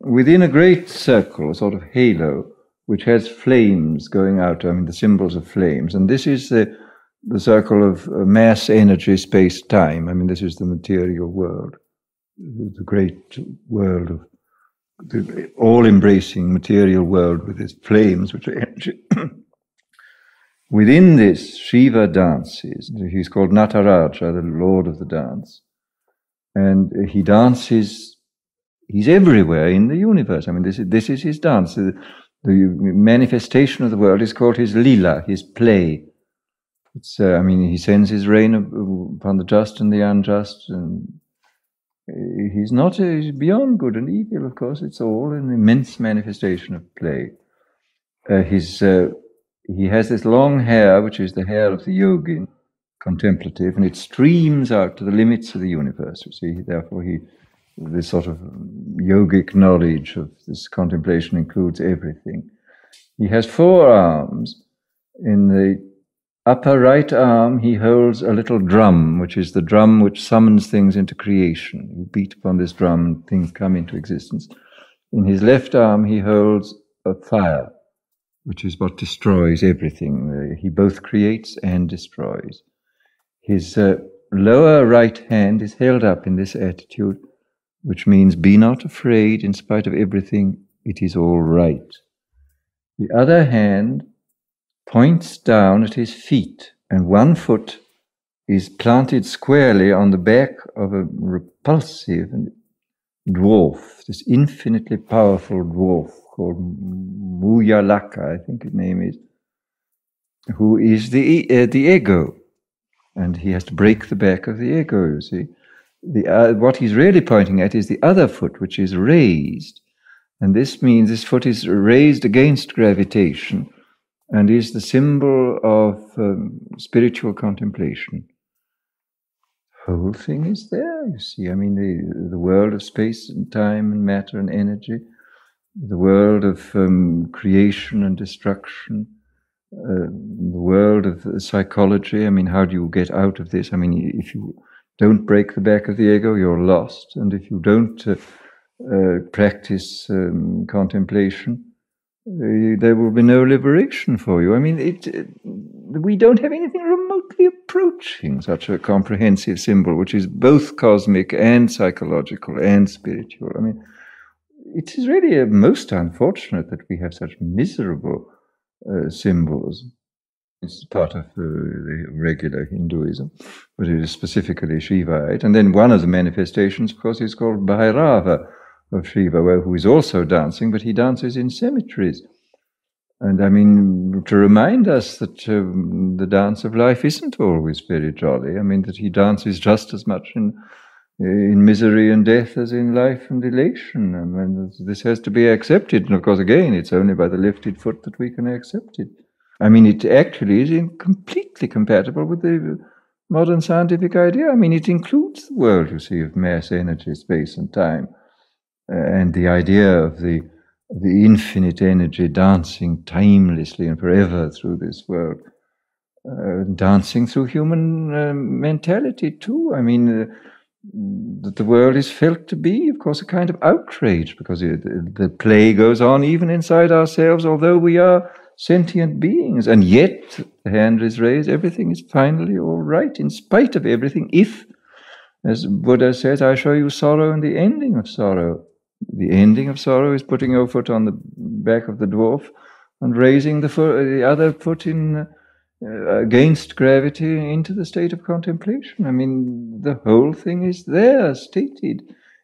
within a great circle, a sort of halo, which has flames going out, I mean, the symbols of flames. And this is the, the circle of uh, mass energy, space, time. I mean, this is the material world, the great world of the all embracing material world with its flames, which are energy. (coughs) Within this, Shiva dances. He's called Nataraja, the Lord of the dance. And he dances, he's everywhere in the universe. I mean, this is, this is his dance. The, manifestation of the world is called his lila, his play. It's, uh, I mean, he sends his rain upon the just and the unjust, and he's not he's beyond good and evil. Of course, it's all an immense manifestation of play. Uh, his uh, he has this long hair, which is the hair of the yogi, contemplative, and it streams out to the limits of the universe. You see, therefore, he this sort of yogic knowledge of this contemplation includes everything. He has four arms. In the upper right arm, he holds a little drum, which is the drum which summons things into creation. You beat upon this drum and things come into existence. In his left arm, he holds a fire, which is what destroys everything. He both creates and destroys. His uh, lower right hand is held up in this attitude, which means be not afraid in spite of everything, it is all right. The other hand points down at his feet, and one foot is planted squarely on the back of a repulsive dwarf, this infinitely powerful dwarf called Muyalaka, I think his name is, who is the, uh, the ego. And he has to break the back of the ego, you see. The, uh, what he's really pointing at is the other foot, which is raised. And this means this foot is raised against gravitation and is the symbol of um, spiritual contemplation. The whole thing is there, you see. I mean, the, the world of space and time and matter and energy, the world of um, creation and destruction, uh, the world of psychology. I mean, how do you get out of this? I mean, if you don't break the back of the ego, you're lost. And if you don't uh, uh, practice um, contemplation, uh, there will be no liberation for you. I mean, it, it, we don't have anything remotely approaching such a comprehensive symbol, which is both cosmic and psychological and spiritual. I mean, it is really most unfortunate that we have such miserable uh, symbols. It's part of uh, the regular Hinduism, but it is specifically Shivaite. And then one of the manifestations, of course, is called Bhairava of Shiva, who is also dancing, but he dances in cemeteries. And I mean, to remind us that um, the dance of life isn't always very jolly. I mean, that he dances just as much in in misery and death as in life and elation. I mean, this has to be accepted. And of course, again, it's only by the lifted foot that we can accept it. I mean, it actually is completely compatible with the modern scientific idea. I mean, it includes the world, you see, of mass, energy, space, and time and the idea of the the infinite energy dancing timelessly and forever through this world, uh, dancing through human uh, mentality too. I mean, uh, that the world is felt to be, of course, a kind of outrage because the play goes on even inside ourselves, although we are sentient beings, and yet the hand is raised. Everything is finally all right in spite of everything. If, as Buddha says, I show you sorrow and the ending of sorrow the ending of sorrow is putting your foot on the back of the dwarf and raising the, the other foot in uh, against gravity into the state of contemplation. I mean, the whole thing is there, stated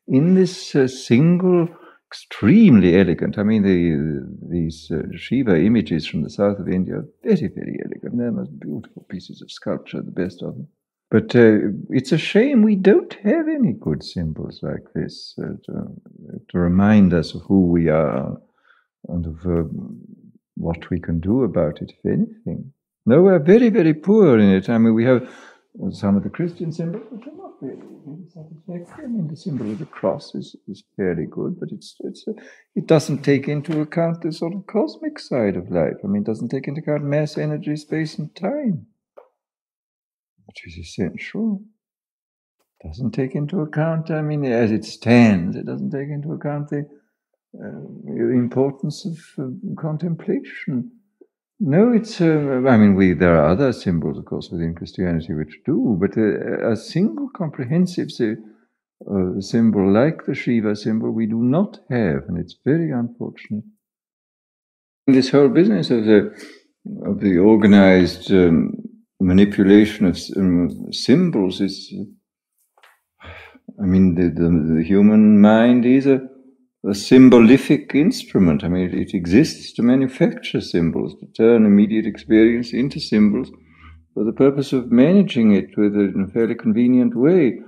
in this uh, single, extremely elegant. I mean, the, these uh, Shiva images from the south of India are very, very elegant. They're most beautiful pieces of sculpture, the best of them. But uh, it's a shame we don't have any good symbols like this uh, to, to, remind us of who we are and of uh, what we can do about it, if anything. No, we're very, very poor in it. I mean, we have some of the Christian symbols, which are not really, satisfactory. I mean, the symbol of the cross is, is fairly good, but it's, it's, uh, it doesn't take into account the sort of cosmic side of life. I mean, it doesn't take into account mass, energy, space, and time which is essential, It doesn't take into account, I mean, as it stands, it doesn't take into account the uh, importance of uh, contemplation. No, it's, uh, I mean, we, there are other symbols, of course, within Christianity which do, but a, a single comprehensive uh, symbol like the Shiva symbol we do not have, and it's very unfortunate. This whole business of the of the organized um, manipulation of um, symbols is, I mean, the, the, the, human mind is a, a symbolific instrument. I mean, it, exists to manufacture symbols, to turn immediate experience into symbols for the purpose of managing it with in a fairly convenient way.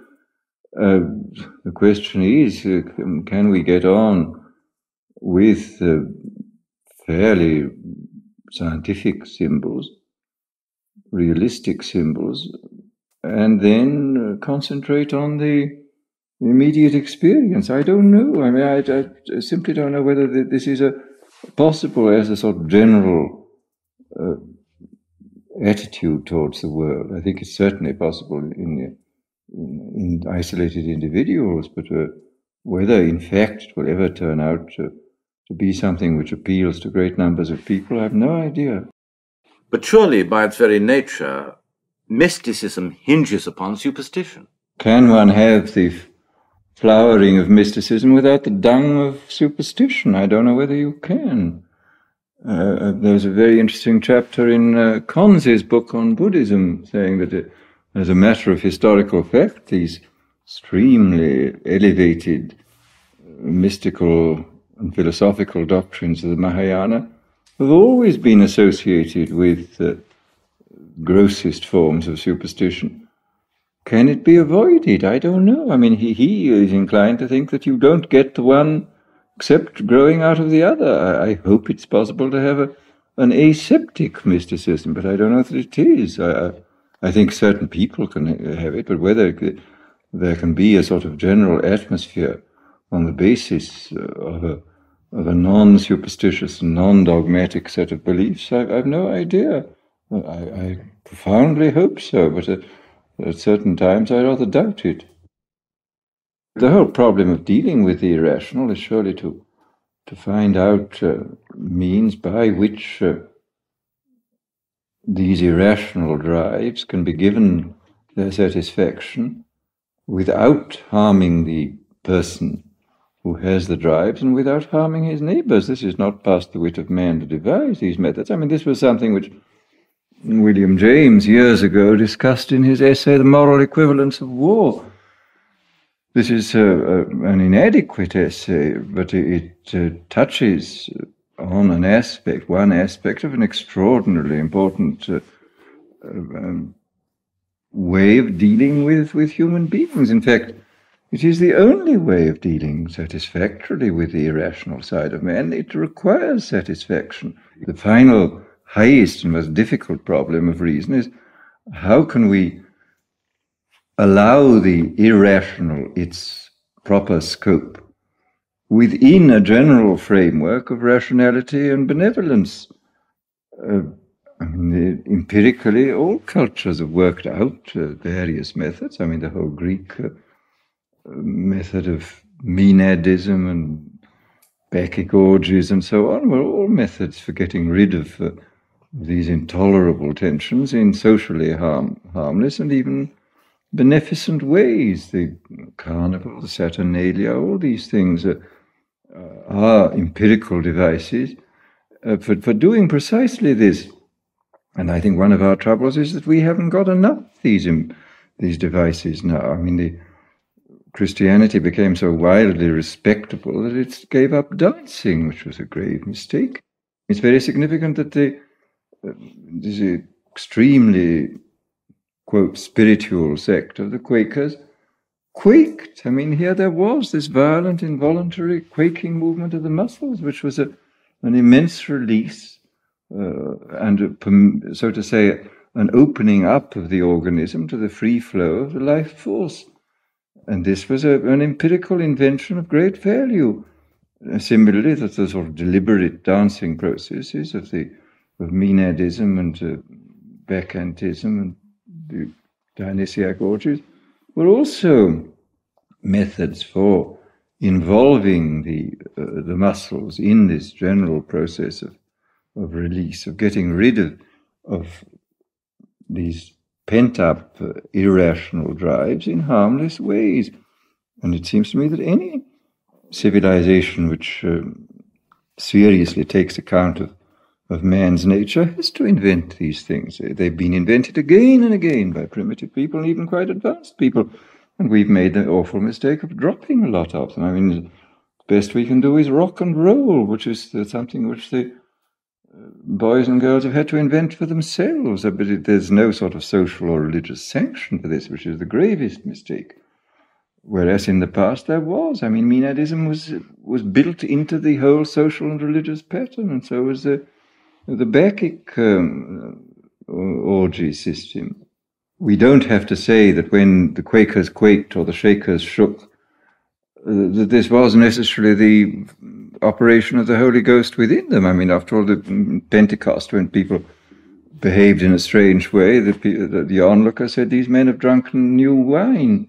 Uh, the question is, uh, can we get on with uh, fairly scientific symbols, realistic symbols, and then uh, concentrate on the immediate experience. I don't know. I mean, I, I simply don't know whether this is a possible as a sort of general uh, attitude towards the world. I think it's certainly possible in, in, in isolated individuals, but uh, whether in fact it will ever turn out to to be something which appeals to great numbers of people, I have no idea. But surely, by its very nature, mysticism hinges upon superstition. Can one have the flowering of mysticism without the dung of superstition? I don't know whether you can. Uh, uh there's a very interesting chapter in uh, Conze's book on Buddhism saying that it, as a matter of historical fact, these extremely elevated mystical and philosophical doctrines of the Mahayana have always been associated with the grossest forms of superstition. Can it be avoided? I don't know. I mean, he, he is inclined to think that you don't get the one except growing out of the other. I, I hope it's possible to have a, an aseptic mysticism, but I don't know that it is. I, I think certain people can have it, but whether there can be a sort of general atmosphere on the basis uh, of a, of a non superstitious, non dogmatic set of beliefs, I, have no idea. I, I profoundly hope so, but at, at, certain times I rather doubt it. The whole problem of dealing with the irrational is surely to, to find out uh, means by which uh, these irrational drives can be given their satisfaction without harming the person who has the drives and without harming his neighbors. This is not past the wit of man to devise these methods. I mean, this was something which William James years ago discussed in his essay, The Moral Equivalence of War. This is uh, uh, an inadequate essay, but it, it uh, touches on an aspect, one aspect of an extraordinarily important uh, uh, um, way of dealing with, with human beings. In fact, it is the only way of dealing satisfactorily with the irrational side of man. It requires satisfaction. The final, highest, and most difficult problem of reason is how can we allow the irrational its proper scope within a general framework of rationality and benevolence? Uh, I mean, empirically, all cultures have worked out uh, various methods. I mean, the whole Greek. Uh, method of maenadism and Bacchic orgies and so on were all methods for getting rid of uh, these intolerable tensions in socially harm, harmless and even beneficent ways. The carnival, the Saturnalia, all these things are, uh, are empirical devices uh, for, for doing precisely this. And I think one of our troubles is that we haven't got enough these these devices now. I mean, the Christianity became so wildly respectable that it gave up dancing, which was a grave mistake. It's very significant that the this extremely quote spiritual sect of the Quakers quaked. I mean, here there was this violent, involuntary quaking movement of the muscles, which was a, an immense release uh, and, a, so to say, an opening up of the organism to the free flow of the life force. And this was a, an empirical invention of great value. Similarly, that the sort of deliberate dancing processes of the of maenadism and uh, bacchantism and the Dionysiac orgies were also methods for involving the uh, the muscles in this general process of of release, of getting rid of of these pent up uh, irrational drives in harmless ways. And it seems to me that any civilization which uh, seriously takes account of of man's nature has to invent these things. They've been invented again and again by primitive people and even quite advanced people. And we've made the awful mistake of dropping a lot of them. I mean, the best we can do is rock and roll, which is something which the uh, boys and girls have had to invent for themselves. But there's no sort of social or religious sanction for this, which is the gravest mistake. Whereas in the past there was. I mean, Maenadism was was built into the whole social and religious pattern, and so was the the Bacchic um, orgy system. We don't have to say that when the Quakers quaked or the Shakers shook, uh, that this was necessarily the operation of the Holy Ghost within them. I mean, after all, the Pentecost, when people behaved in a strange way, the, the, the onlooker said, These men have drunken new wine.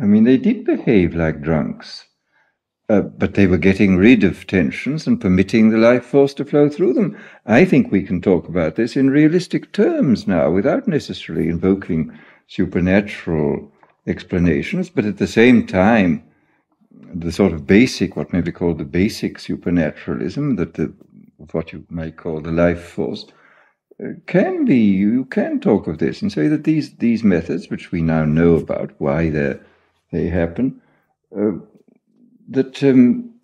I mean, they did behave like drunks. Uh, but they were getting rid of tensions and permitting the life force to flow through them. I think we can talk about this in realistic terms now without necessarily invoking supernatural explanations, but at the same time, the sort of basic, what may be called the basic supernaturalism, that the, what you might call the life force, uh, can be, you can talk of this and say that these, these methods, which we now know about, why they happen, uh, that um,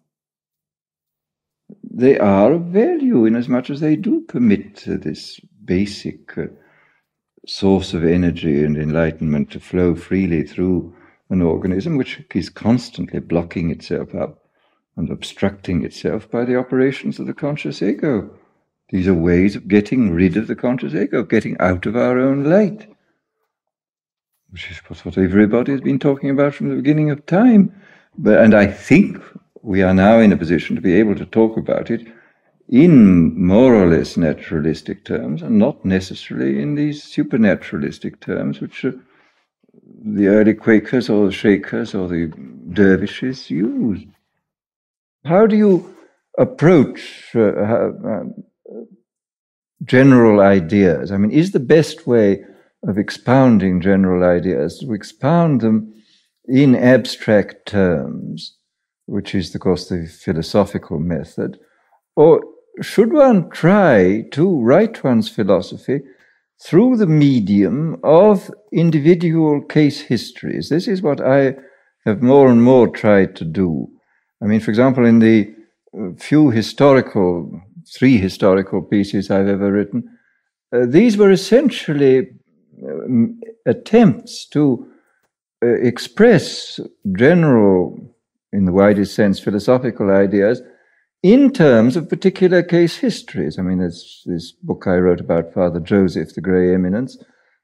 they are of value in as much as they do permit uh, this basic uh, source of energy and enlightenment to flow freely through an organism which is constantly blocking itself up and obstructing itself by the operations of the conscious ego. These are ways of getting rid of the conscious ego, getting out of our own light, which is what everybody has been talking about from the beginning of time. But, and I think we are now in a position to be able to talk about it in more or less naturalistic terms and not necessarily in these supernaturalistic terms, which the early Quakers or the Shakers or the dervishes used. How do you approach uh, uh, general ideas? I mean, is the best way of expounding general ideas to expound them in abstract terms, which is, of course, the philosophical method, or should one try to write one's philosophy through the medium of individual case histories? This is what I have more and more tried to do. I mean, for example, in the uh, few historical, three historical pieces I've ever written, uh, these were essentially um, attempts to Uh, express general, in the widest sense, philosophical ideas in terms of particular case histories. I mean, there's this book I wrote about Father Joseph, the Grey Eminence,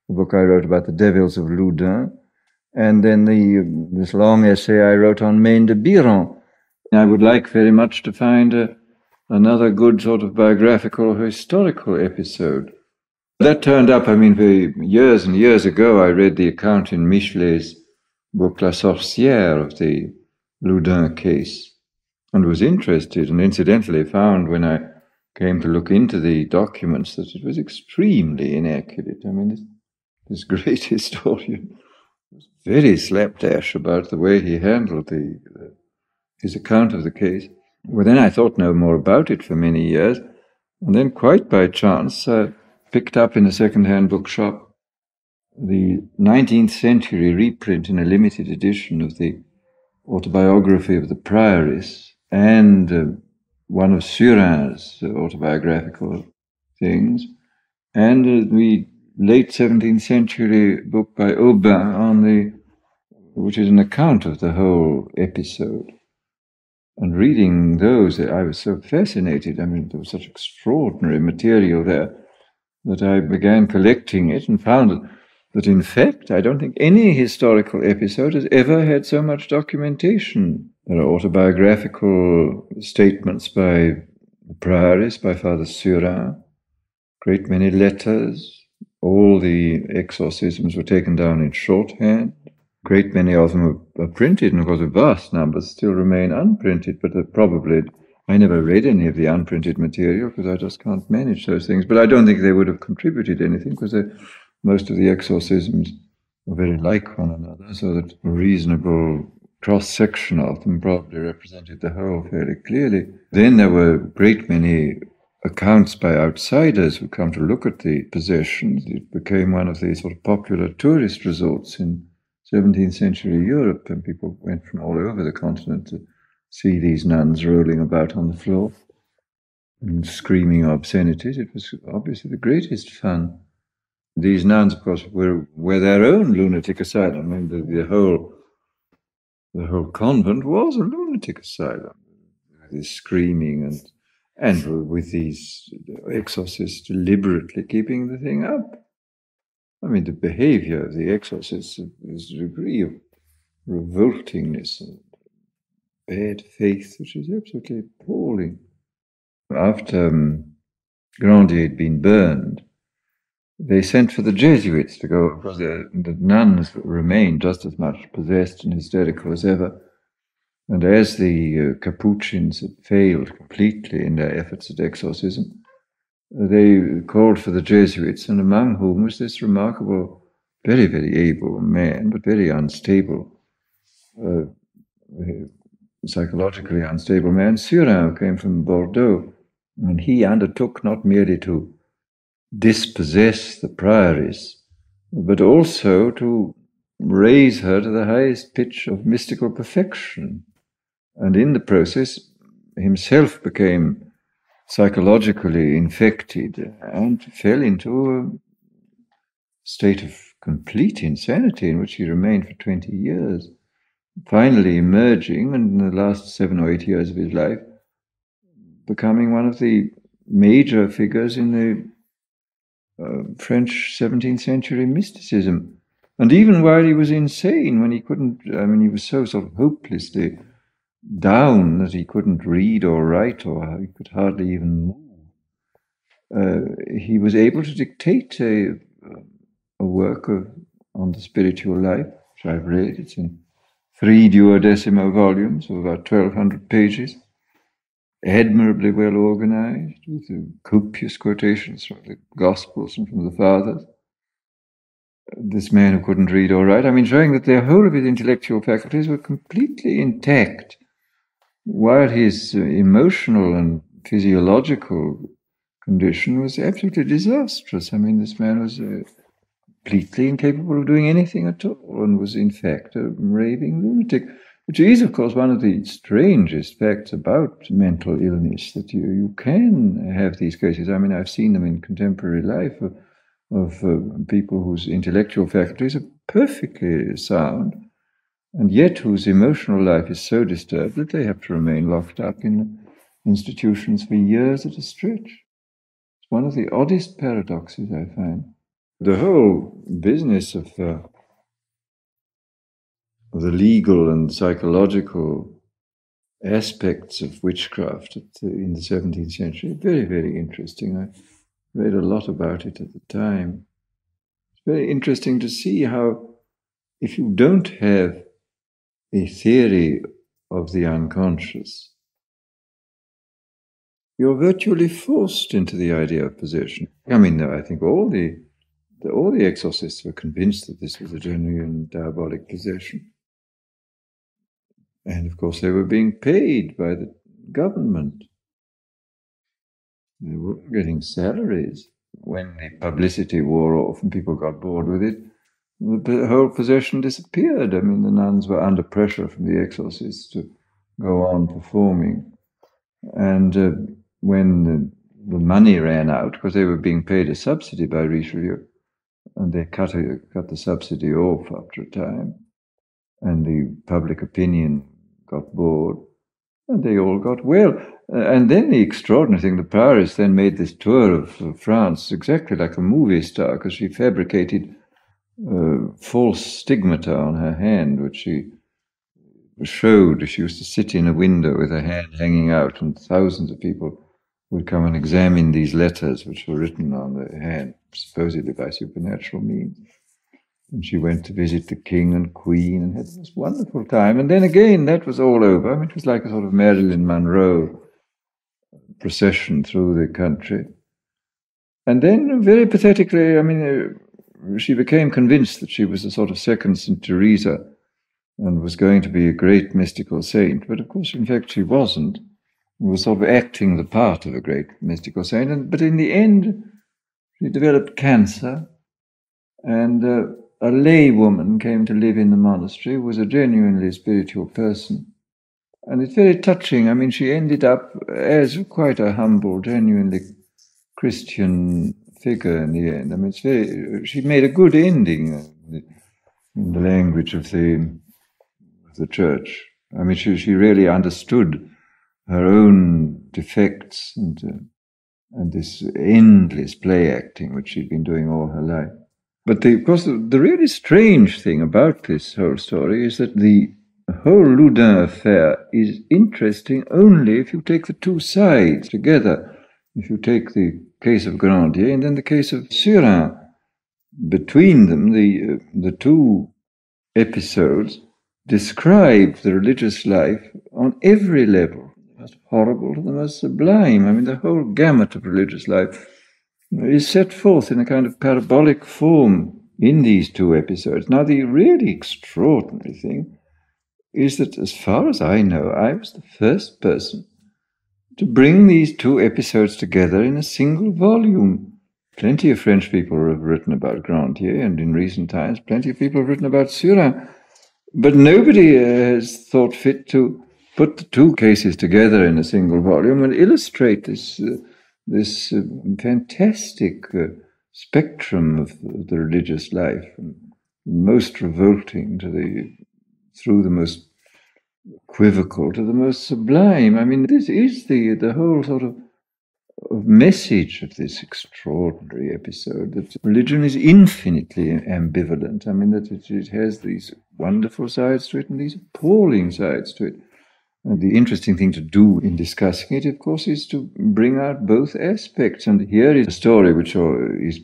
the book I wrote about the devils of Loudun, and then the, this long essay I wrote on Maine de Biran. I would like very much to find a, another good sort of biographical or historical episode. That turned up, I mean, years and years ago, I read the account in Michelet's book La Sorcière of the Loudun case and was interested and incidentally found when I came to look into the documents that it was extremely inaccurate. I mean, this, this (laughs) great historian was very slapdash about the way he handled the, his account of the case. Well, then I thought no more about it for many years, and then quite by chance I picked up in a second-hand bookshop the 19th century reprint in a limited edition of the autobiography of the prioress and uh, one of Surin's autobiographical things, and uh, the late 17th century book by Aubin on the, which is an account of the whole episode. And reading those, I was so fascinated. I mean, there was such extraordinary material there that I began collecting it and found that that in fact, I don't think any historical episode has ever had so much documentation. There are autobiographical statements by the prioress, by Father Surin, great many letters. All the exorcisms were taken down in shorthand. Great many of them are, printed, and of course, a vast number still remain unprinted, but probably I never read any of the unprinted material because I just can't manage those things. But I don't think they would have contributed anything because they most of the exorcisms were very like one another, so that a reasonable cross section of them probably represented the whole fairly clearly. Then there were a great many accounts by outsiders who come to look at the possessions. It became one of the sort of popular tourist resorts in 17th century Europe, and people went from all over the continent to see these nuns rolling about on the floor and screaming obscenities. It was obviously the greatest fun. These nuns, of course, were, were their own lunatic asylum. I mean, the, the whole the whole convent was a lunatic asylum. This screaming and and with these exorcists deliberately keeping the thing up. I mean, the behavior of the exorcists is a degree of revoltingness and bad faith, which is absolutely appalling. After um, Grandier had been burned, they sent for the Jesuits to go, because the, the nuns remained just as much possessed and hysterical as ever. And as the uh, Capuchins had failed completely in their efforts at exorcism, they called for the Jesuits, and among whom was this remarkable, very, very able man, but very unstable, uh, psychologically unstable man. Surin came from Bordeaux, and he undertook not merely to dispossess the prioress, but also to raise her to the highest pitch of mystical perfection. And in the process, himself became psychologically infected and fell into a state of complete insanity in which he remained for 20 years. Finally, emerging, and in the last seven or eight years of his life, becoming one of the major figures in the uh, French 17th century mysticism. And even while he was insane, when he couldn't, I mean, he was so sort of hopelessly down that he couldn't read or write or he could hardly even move, uh, he was able to dictate a, a work of, on the spiritual life, which I've read. It's in three duodecimo volumes of about 1,200 pages admirably well organized, with copious quotations from the Gospels and from the Fathers. This man who couldn't read or write, I mean, showing that the whole of his intellectual faculties were completely intact, while his uh, emotional and physiological condition was absolutely disastrous. I mean, this man was uh, completely incapable of doing anything at all and was, in fact, a raving lunatic which is, of course, one of the strangest facts about mental illness that you, you can have these cases. I mean, I've seen them in contemporary life of, of uh, people whose intellectual faculties are perfectly sound and yet whose emotional life is so disturbed that they have to remain locked up in institutions for years at a stretch. It's one of the oddest paradoxes I find. The whole business of uh, the legal and psychological aspects of witchcraft in the 17th century. Very, very interesting. I read a lot about it at the time. It's very interesting to see how, if you don't have a theory of the unconscious, you're virtually forced into the idea of possession. I mean, though I think all the, the all the exorcists were convinced that this was a genuine diabolic possession. And of course, they were being paid by the government. They were getting salaries. When the publicity wore off and people got bored with it, the whole possession disappeared. I mean, the nuns were under pressure from the exorcists to go on performing. And uh, when the, the, money ran out, because they were being paid a subsidy by Richelieu, and they cut, a, cut the subsidy off after a time, and the public opinion got bored, and they all got well. Uh, and then the extraordinary thing, the prioress then made this tour of, France exactly like a movie star because she fabricated uh, false stigmata on her hand, which she showed. She used to sit in a window with her hand hanging out, and thousands of people would come and examine these letters which were written on the hand, supposedly by supernatural means. And she went to visit the king and queen and had this wonderful time. And then again, that was all over. I mean, it was like a sort of Marilyn Monroe procession through the country. And then, very pathetically, I mean, uh, she became convinced that she was a sort of second St. Teresa and was going to be a great mystical saint. But of course, in fact, she wasn't. She was sort of acting the part of a great mystical saint. And, but in the end, she developed cancer, and uh, a lay woman came to live in the monastery, was a genuinely spiritual person. And it's very touching. I mean, she ended up as quite a humble, genuinely Christian figure in the end. I mean, it's very, she made a good ending in the language of the, of the church. I mean, she, she really understood her own defects and, uh, and this endless play acting which she'd been doing all her life. But the, of course, the, the really strange thing about this whole story is that the whole Loudun affair is interesting only if you take the two sides together. If you take the case of Grandier and then the case of Surin, between them, the, uh, the two episodes describe the religious life on every level, the most horrible to the most sublime. I mean, the whole gamut of religious life is set forth in a kind of parabolic form in these two episodes. Now, the really extraordinary thing is that, as far as I know, I was the first person to bring these two episodes together in a single volume. Plenty of French people have written about Grandier, and in recent times, plenty of people have written about Surin. But nobody has thought fit to put the two cases together in a single volume and illustrate this, uh, this uh, fantastic uh, spectrum of the religious life, most revolting to the, through the most equivocal to the most sublime. I mean, this is the the whole sort of, of message of this extraordinary episode that religion is infinitely ambivalent. I mean, that it, it has these wonderful sides to it and these appalling sides to it. The interesting thing to do in discussing it, of course, is to bring out both aspects. And here is a story which is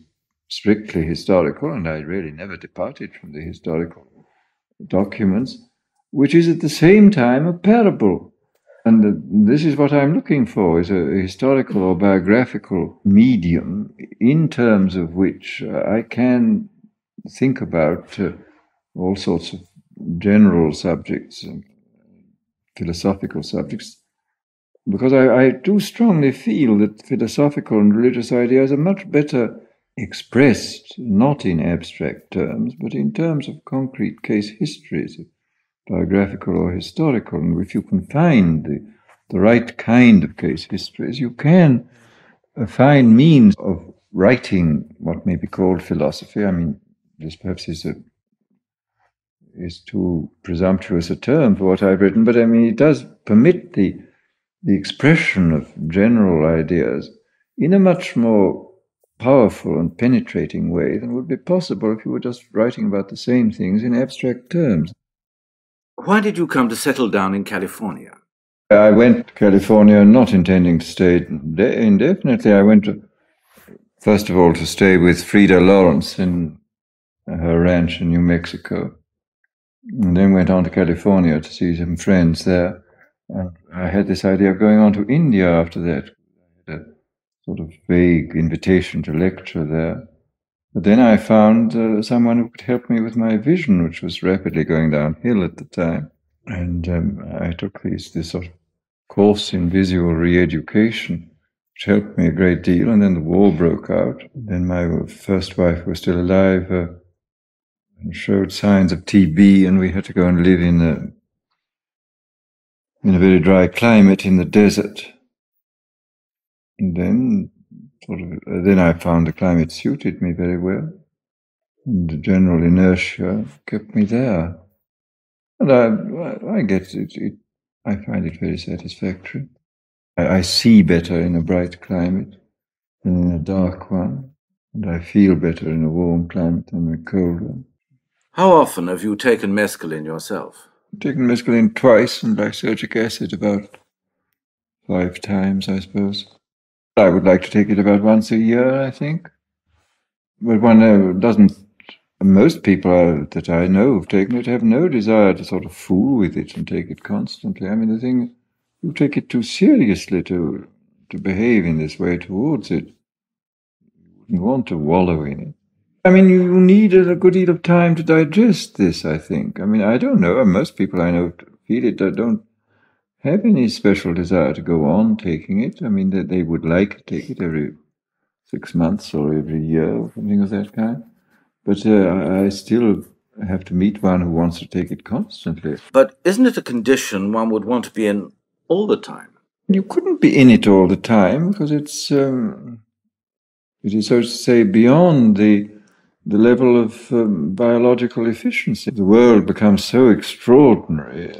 strictly historical, and I really never departed from the historical documents which is at the same time a parable. And this is what I'm looking for, is a historical or biographical medium in terms of which I can think about uh, all sorts of general subjects, philosophical subjects, because I, I, do strongly feel that philosophical and religious ideas are much better expressed not in abstract terms, but in terms of concrete case histories, biographical or historical. And if you can find the, the right kind of case histories, you can uh, find means of writing what may be called philosophy. I mean, this perhaps is a is too presumptuous a term for what I've written, but I mean it does permit the the expression of general ideas in a much more powerful and penetrating way than would be possible if you were just writing about the same things in abstract terms. Why did you come to settle down in California? I went to California not intending to stay indefinitely. I went to, first of all, to stay with Frieda Lawrence in her ranch in New Mexico. And then went on to California to see some friends there. And I had this idea of going on to India after that. I had a sort of vague invitation to lecture there. But then I found uh, someone who could help me with my vision, which was rapidly going downhill at the time. And um, I took this, this sort of course in visual re-education, which helped me a great deal. And then the war broke out. Then my first wife was still alive uh, and showed signs of TB, and we had to go and live in a in a very dry climate in the desert. And then sort of, uh, then I found the climate suited me very well. And the general inertia kept me there. And I, I get it, it I find it very satisfactory. I, I see better in a bright climate than in a dark one. And I feel better in a warm climate than a cold one. How often have you taken mescaline yourself? I've taken mescaline twice and lysergic acid about five times, I suppose. I would like to take it about once a year, I think. But one uh, doesn't, most people that I know who've taken it have no desire to sort of fool with it and take it constantly. I mean, the thing, you take it too seriously to, to behave in this way towards it. You wouldn't want to wallow in it. I mean, you need a good deal of time to digest this, I think. I mean, I don't know. Most people I know feel it don't have any special desire to go on taking it. I mean, that they would like to take it every six months or every year or something of that kind. But uh, I still have to meet one who wants to take it constantly. But isn't it a condition one would want to be in all the time? You couldn't be in it all the time because it's um, it is so to say beyond the the level of um, biological efficiency. The world becomes so extraordinary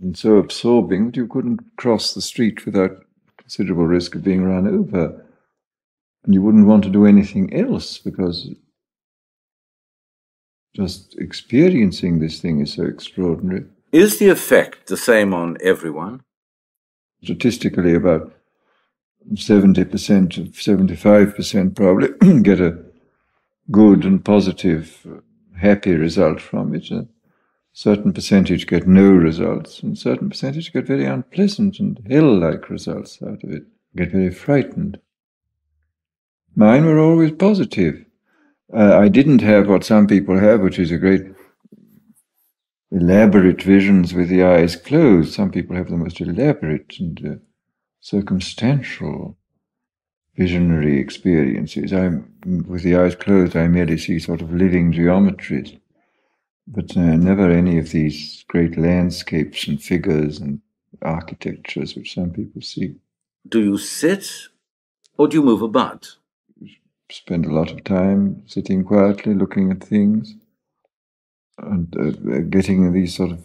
and so absorbing that you couldn't cross the street without considerable risk of being run over. And you wouldn't want to do anything else because just experiencing this thing is so extraordinary. Is the effect the same on everyone? Statistically, about 70%, 75% probably (clears throat) get a good and positive, happy result from it. A certain percentage get no results, and certain percentage get very unpleasant and hell like results out of it, get very frightened. Mine were always positive. Uh, I didn't have what some people have, which is a great elaborate visions with the eyes closed. Some people have the most elaborate and uh, circumstantial visionary experiences. I, with the eyes closed, I merely see sort of living geometries, but uh, never any of these great landscapes and figures and architectures which some people see. Do you sit or do you move about? Spend a lot of time sitting quietly, looking at things, and uh, getting these sort of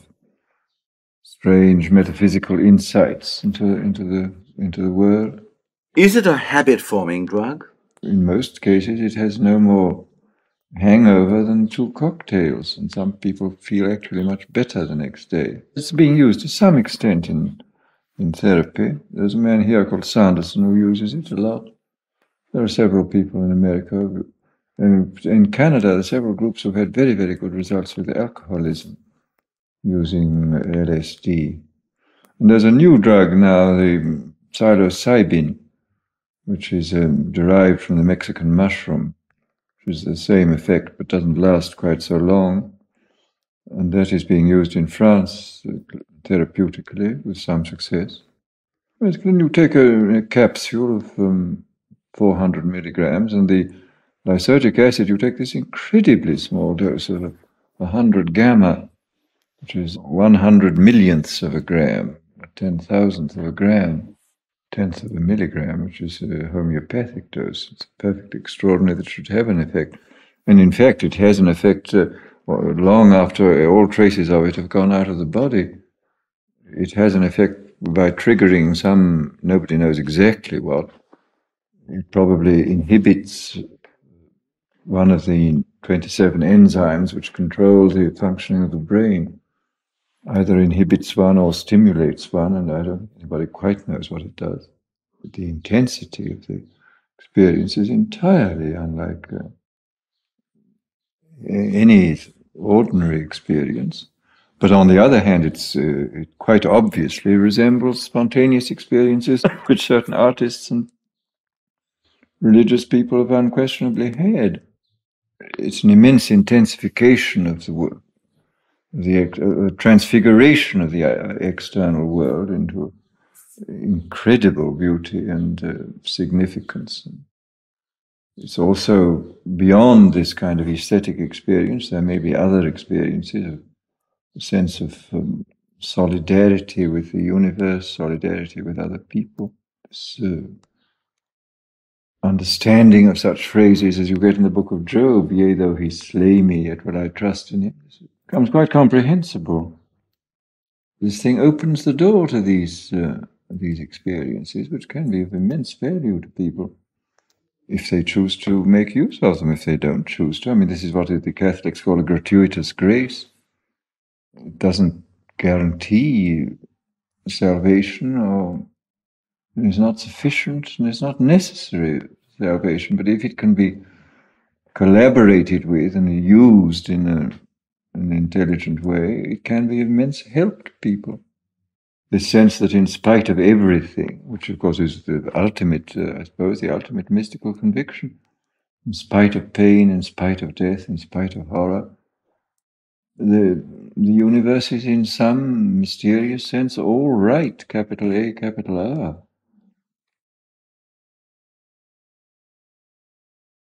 strange metaphysical insights into into the into the world. Is it a habit forming drug? In most cases, it has no more hangover than two cocktails, and some people feel actually much better the next day. It's being used to some extent in, in therapy. There's a man here called Sandison who uses it a lot. There are several people in America. Who, and in Canada, there are several groups who've had very, very good results with alcoholism using LSD. And there's a new drug now, the psilocybin, which is um, derived from the Mexican mushroom, which is the same effect but doesn't last quite so long. And that is being used in France uh, therapeutically with some success. When you take a, a capsule of um, 400 milligrams and the lysergic acid, you take this incredibly small dose of 100 gamma, which is 100 millionths of a gram, ten thousandth of a gram tenth of a milligram, which is a homeopathic dose. It's perfectly extraordinary that it should have an effect. And in fact, it has an effect uh, long after all traces of it have gone out of the body. It has an effect by triggering some, nobody knows exactly what. It probably inhibits one of the 27 enzymes which control the functioning of the brain either inhibits one or stimulates one, and I don't anybody quite knows what it does. But the intensity of the experience is entirely unlike uh, any ordinary experience. But on the other hand, it's, uh, it quite obviously resembles spontaneous experiences (laughs) which certain artists and religious people have unquestionably had. It's an immense intensification of the the uh, transfiguration of the uh, external world into incredible beauty and uh, significance. It's also beyond this kind of aesthetic experience. There may be other experiences, of a sense of um, solidarity with the universe, solidarity with other people. Uh, understanding of such phrases as you get in the book of Job, yea, though he slay me, yet will I trust in him becomes quite comprehensible. This thing opens the door to these uh, these experiences, which can be of immense value to people if they choose to make use of them. If they don't choose to, I mean, this is what the Catholics call a gratuitous grace. It doesn't guarantee salvation, or it's not sufficient, and it's not necessary salvation. But if it can be collaborated with and used in a an intelligent way, it can be immense help to people. The sense that in spite of everything, which of course is the ultimate, uh, I suppose, the ultimate mystical conviction, in spite of pain, in spite of death, in spite of horror, the, the universe is in some mysterious sense all right, capital A, capital R.